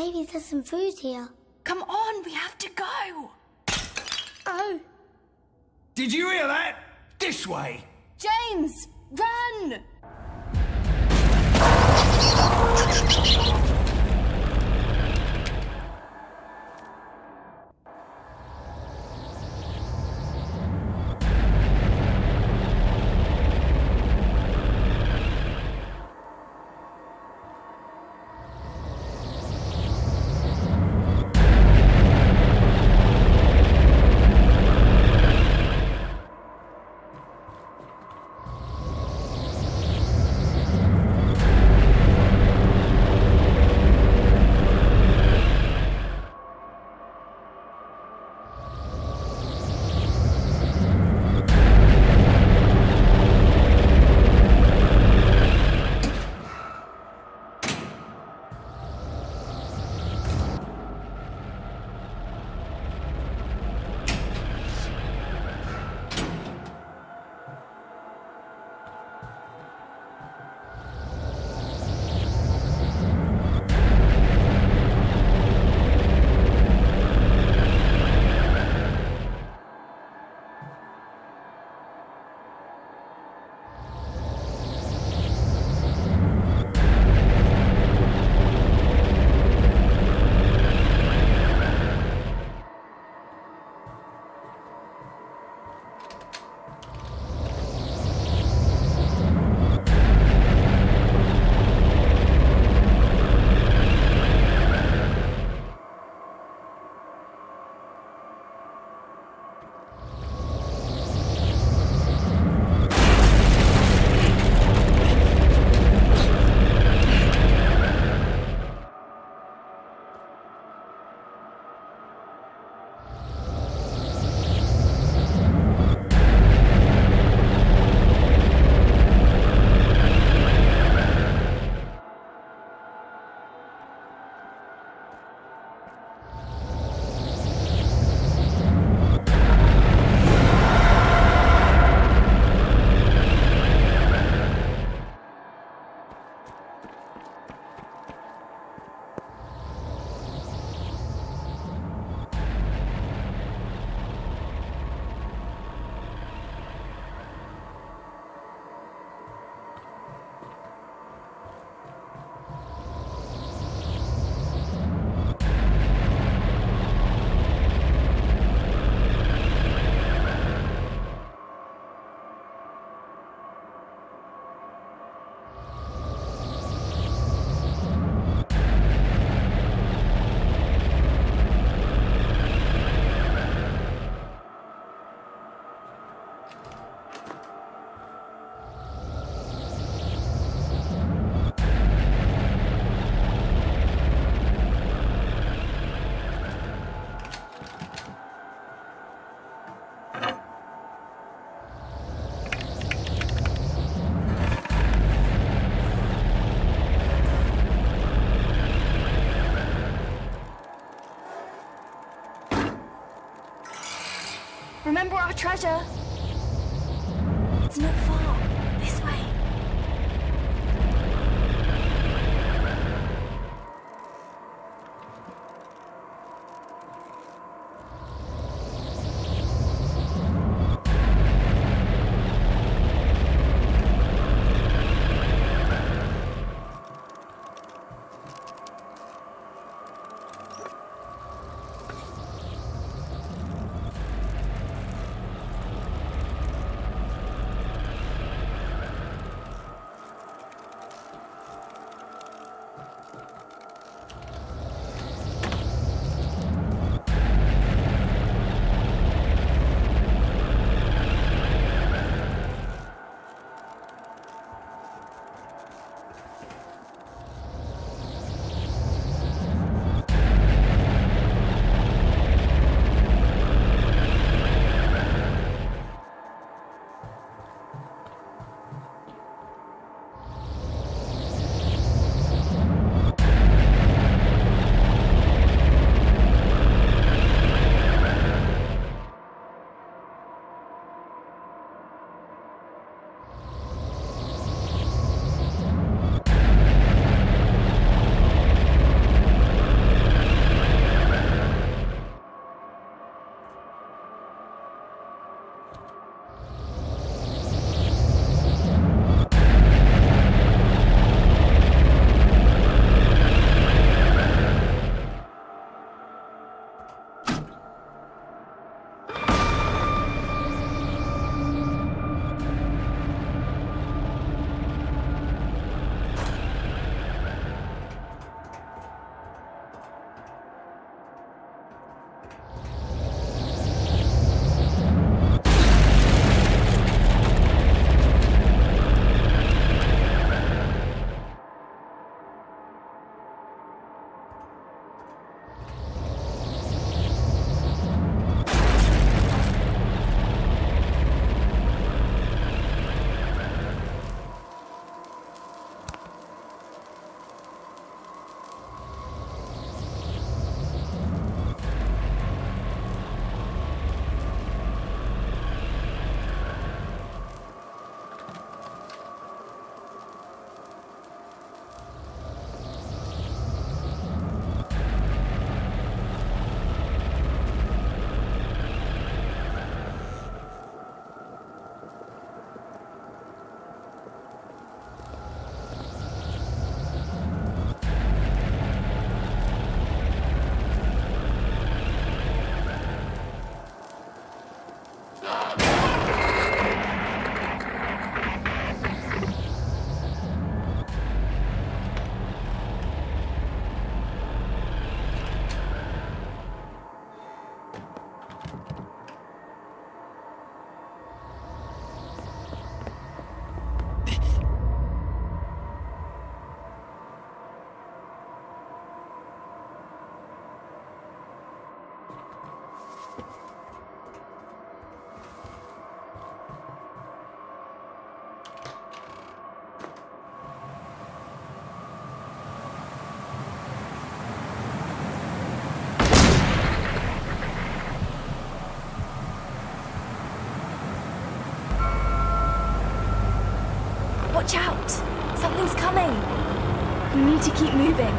Maybe there's some food here. Come on, we have to go. Oh, Did you hear that? This way. James, run! Our treasure. Need to keep moving.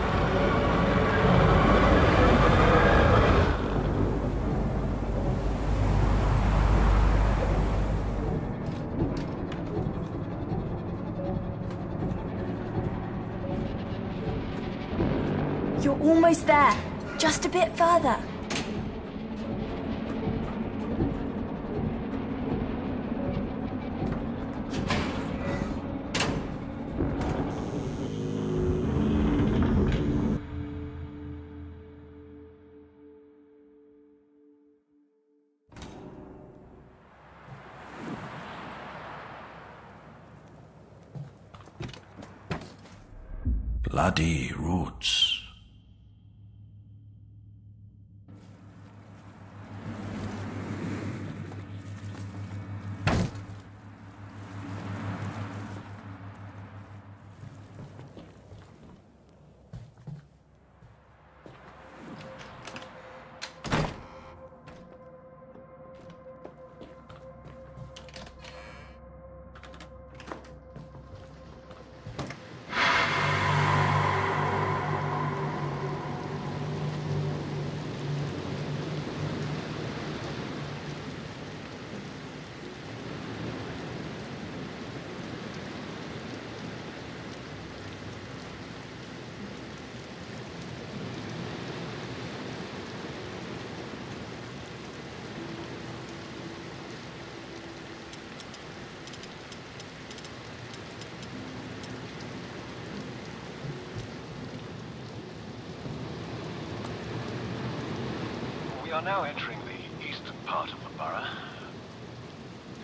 You're almost there. Just a bit further. Bloody are now entering the eastern part of the borough.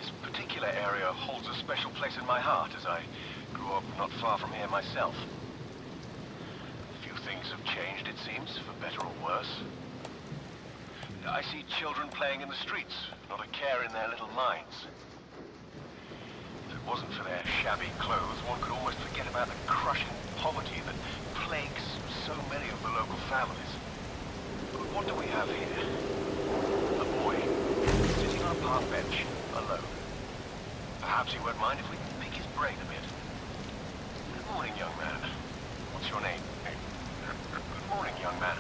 This particular area holds a special place in my heart as I grew up not far from here myself. A few things have changed, it seems, for better or worse. I see children playing in the streets, not a care in their little minds. If it wasn't for their shabby clothes, one could almost forget about the crushing poverty that plagues so many of the local families. What do we have here? A boy, sitting on a park bench, alone. Perhaps he won't mind if we pick his brain a bit. Good morning, young man. What's your name? Good morning, young man.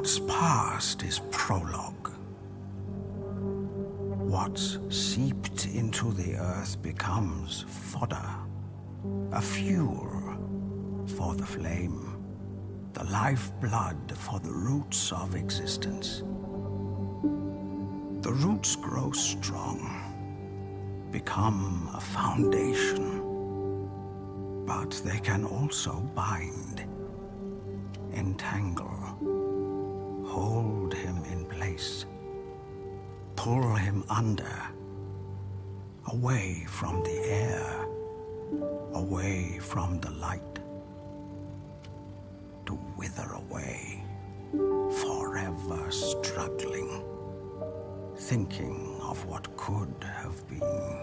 What's past is prologue. What's seeped into the earth becomes fodder, a fuel for the flame, the lifeblood for the roots of existence. The roots grow strong, become a foundation, but they can also bind, entangle pull him under, away from the air, away from the light, to wither away, forever struggling, thinking of what could have been.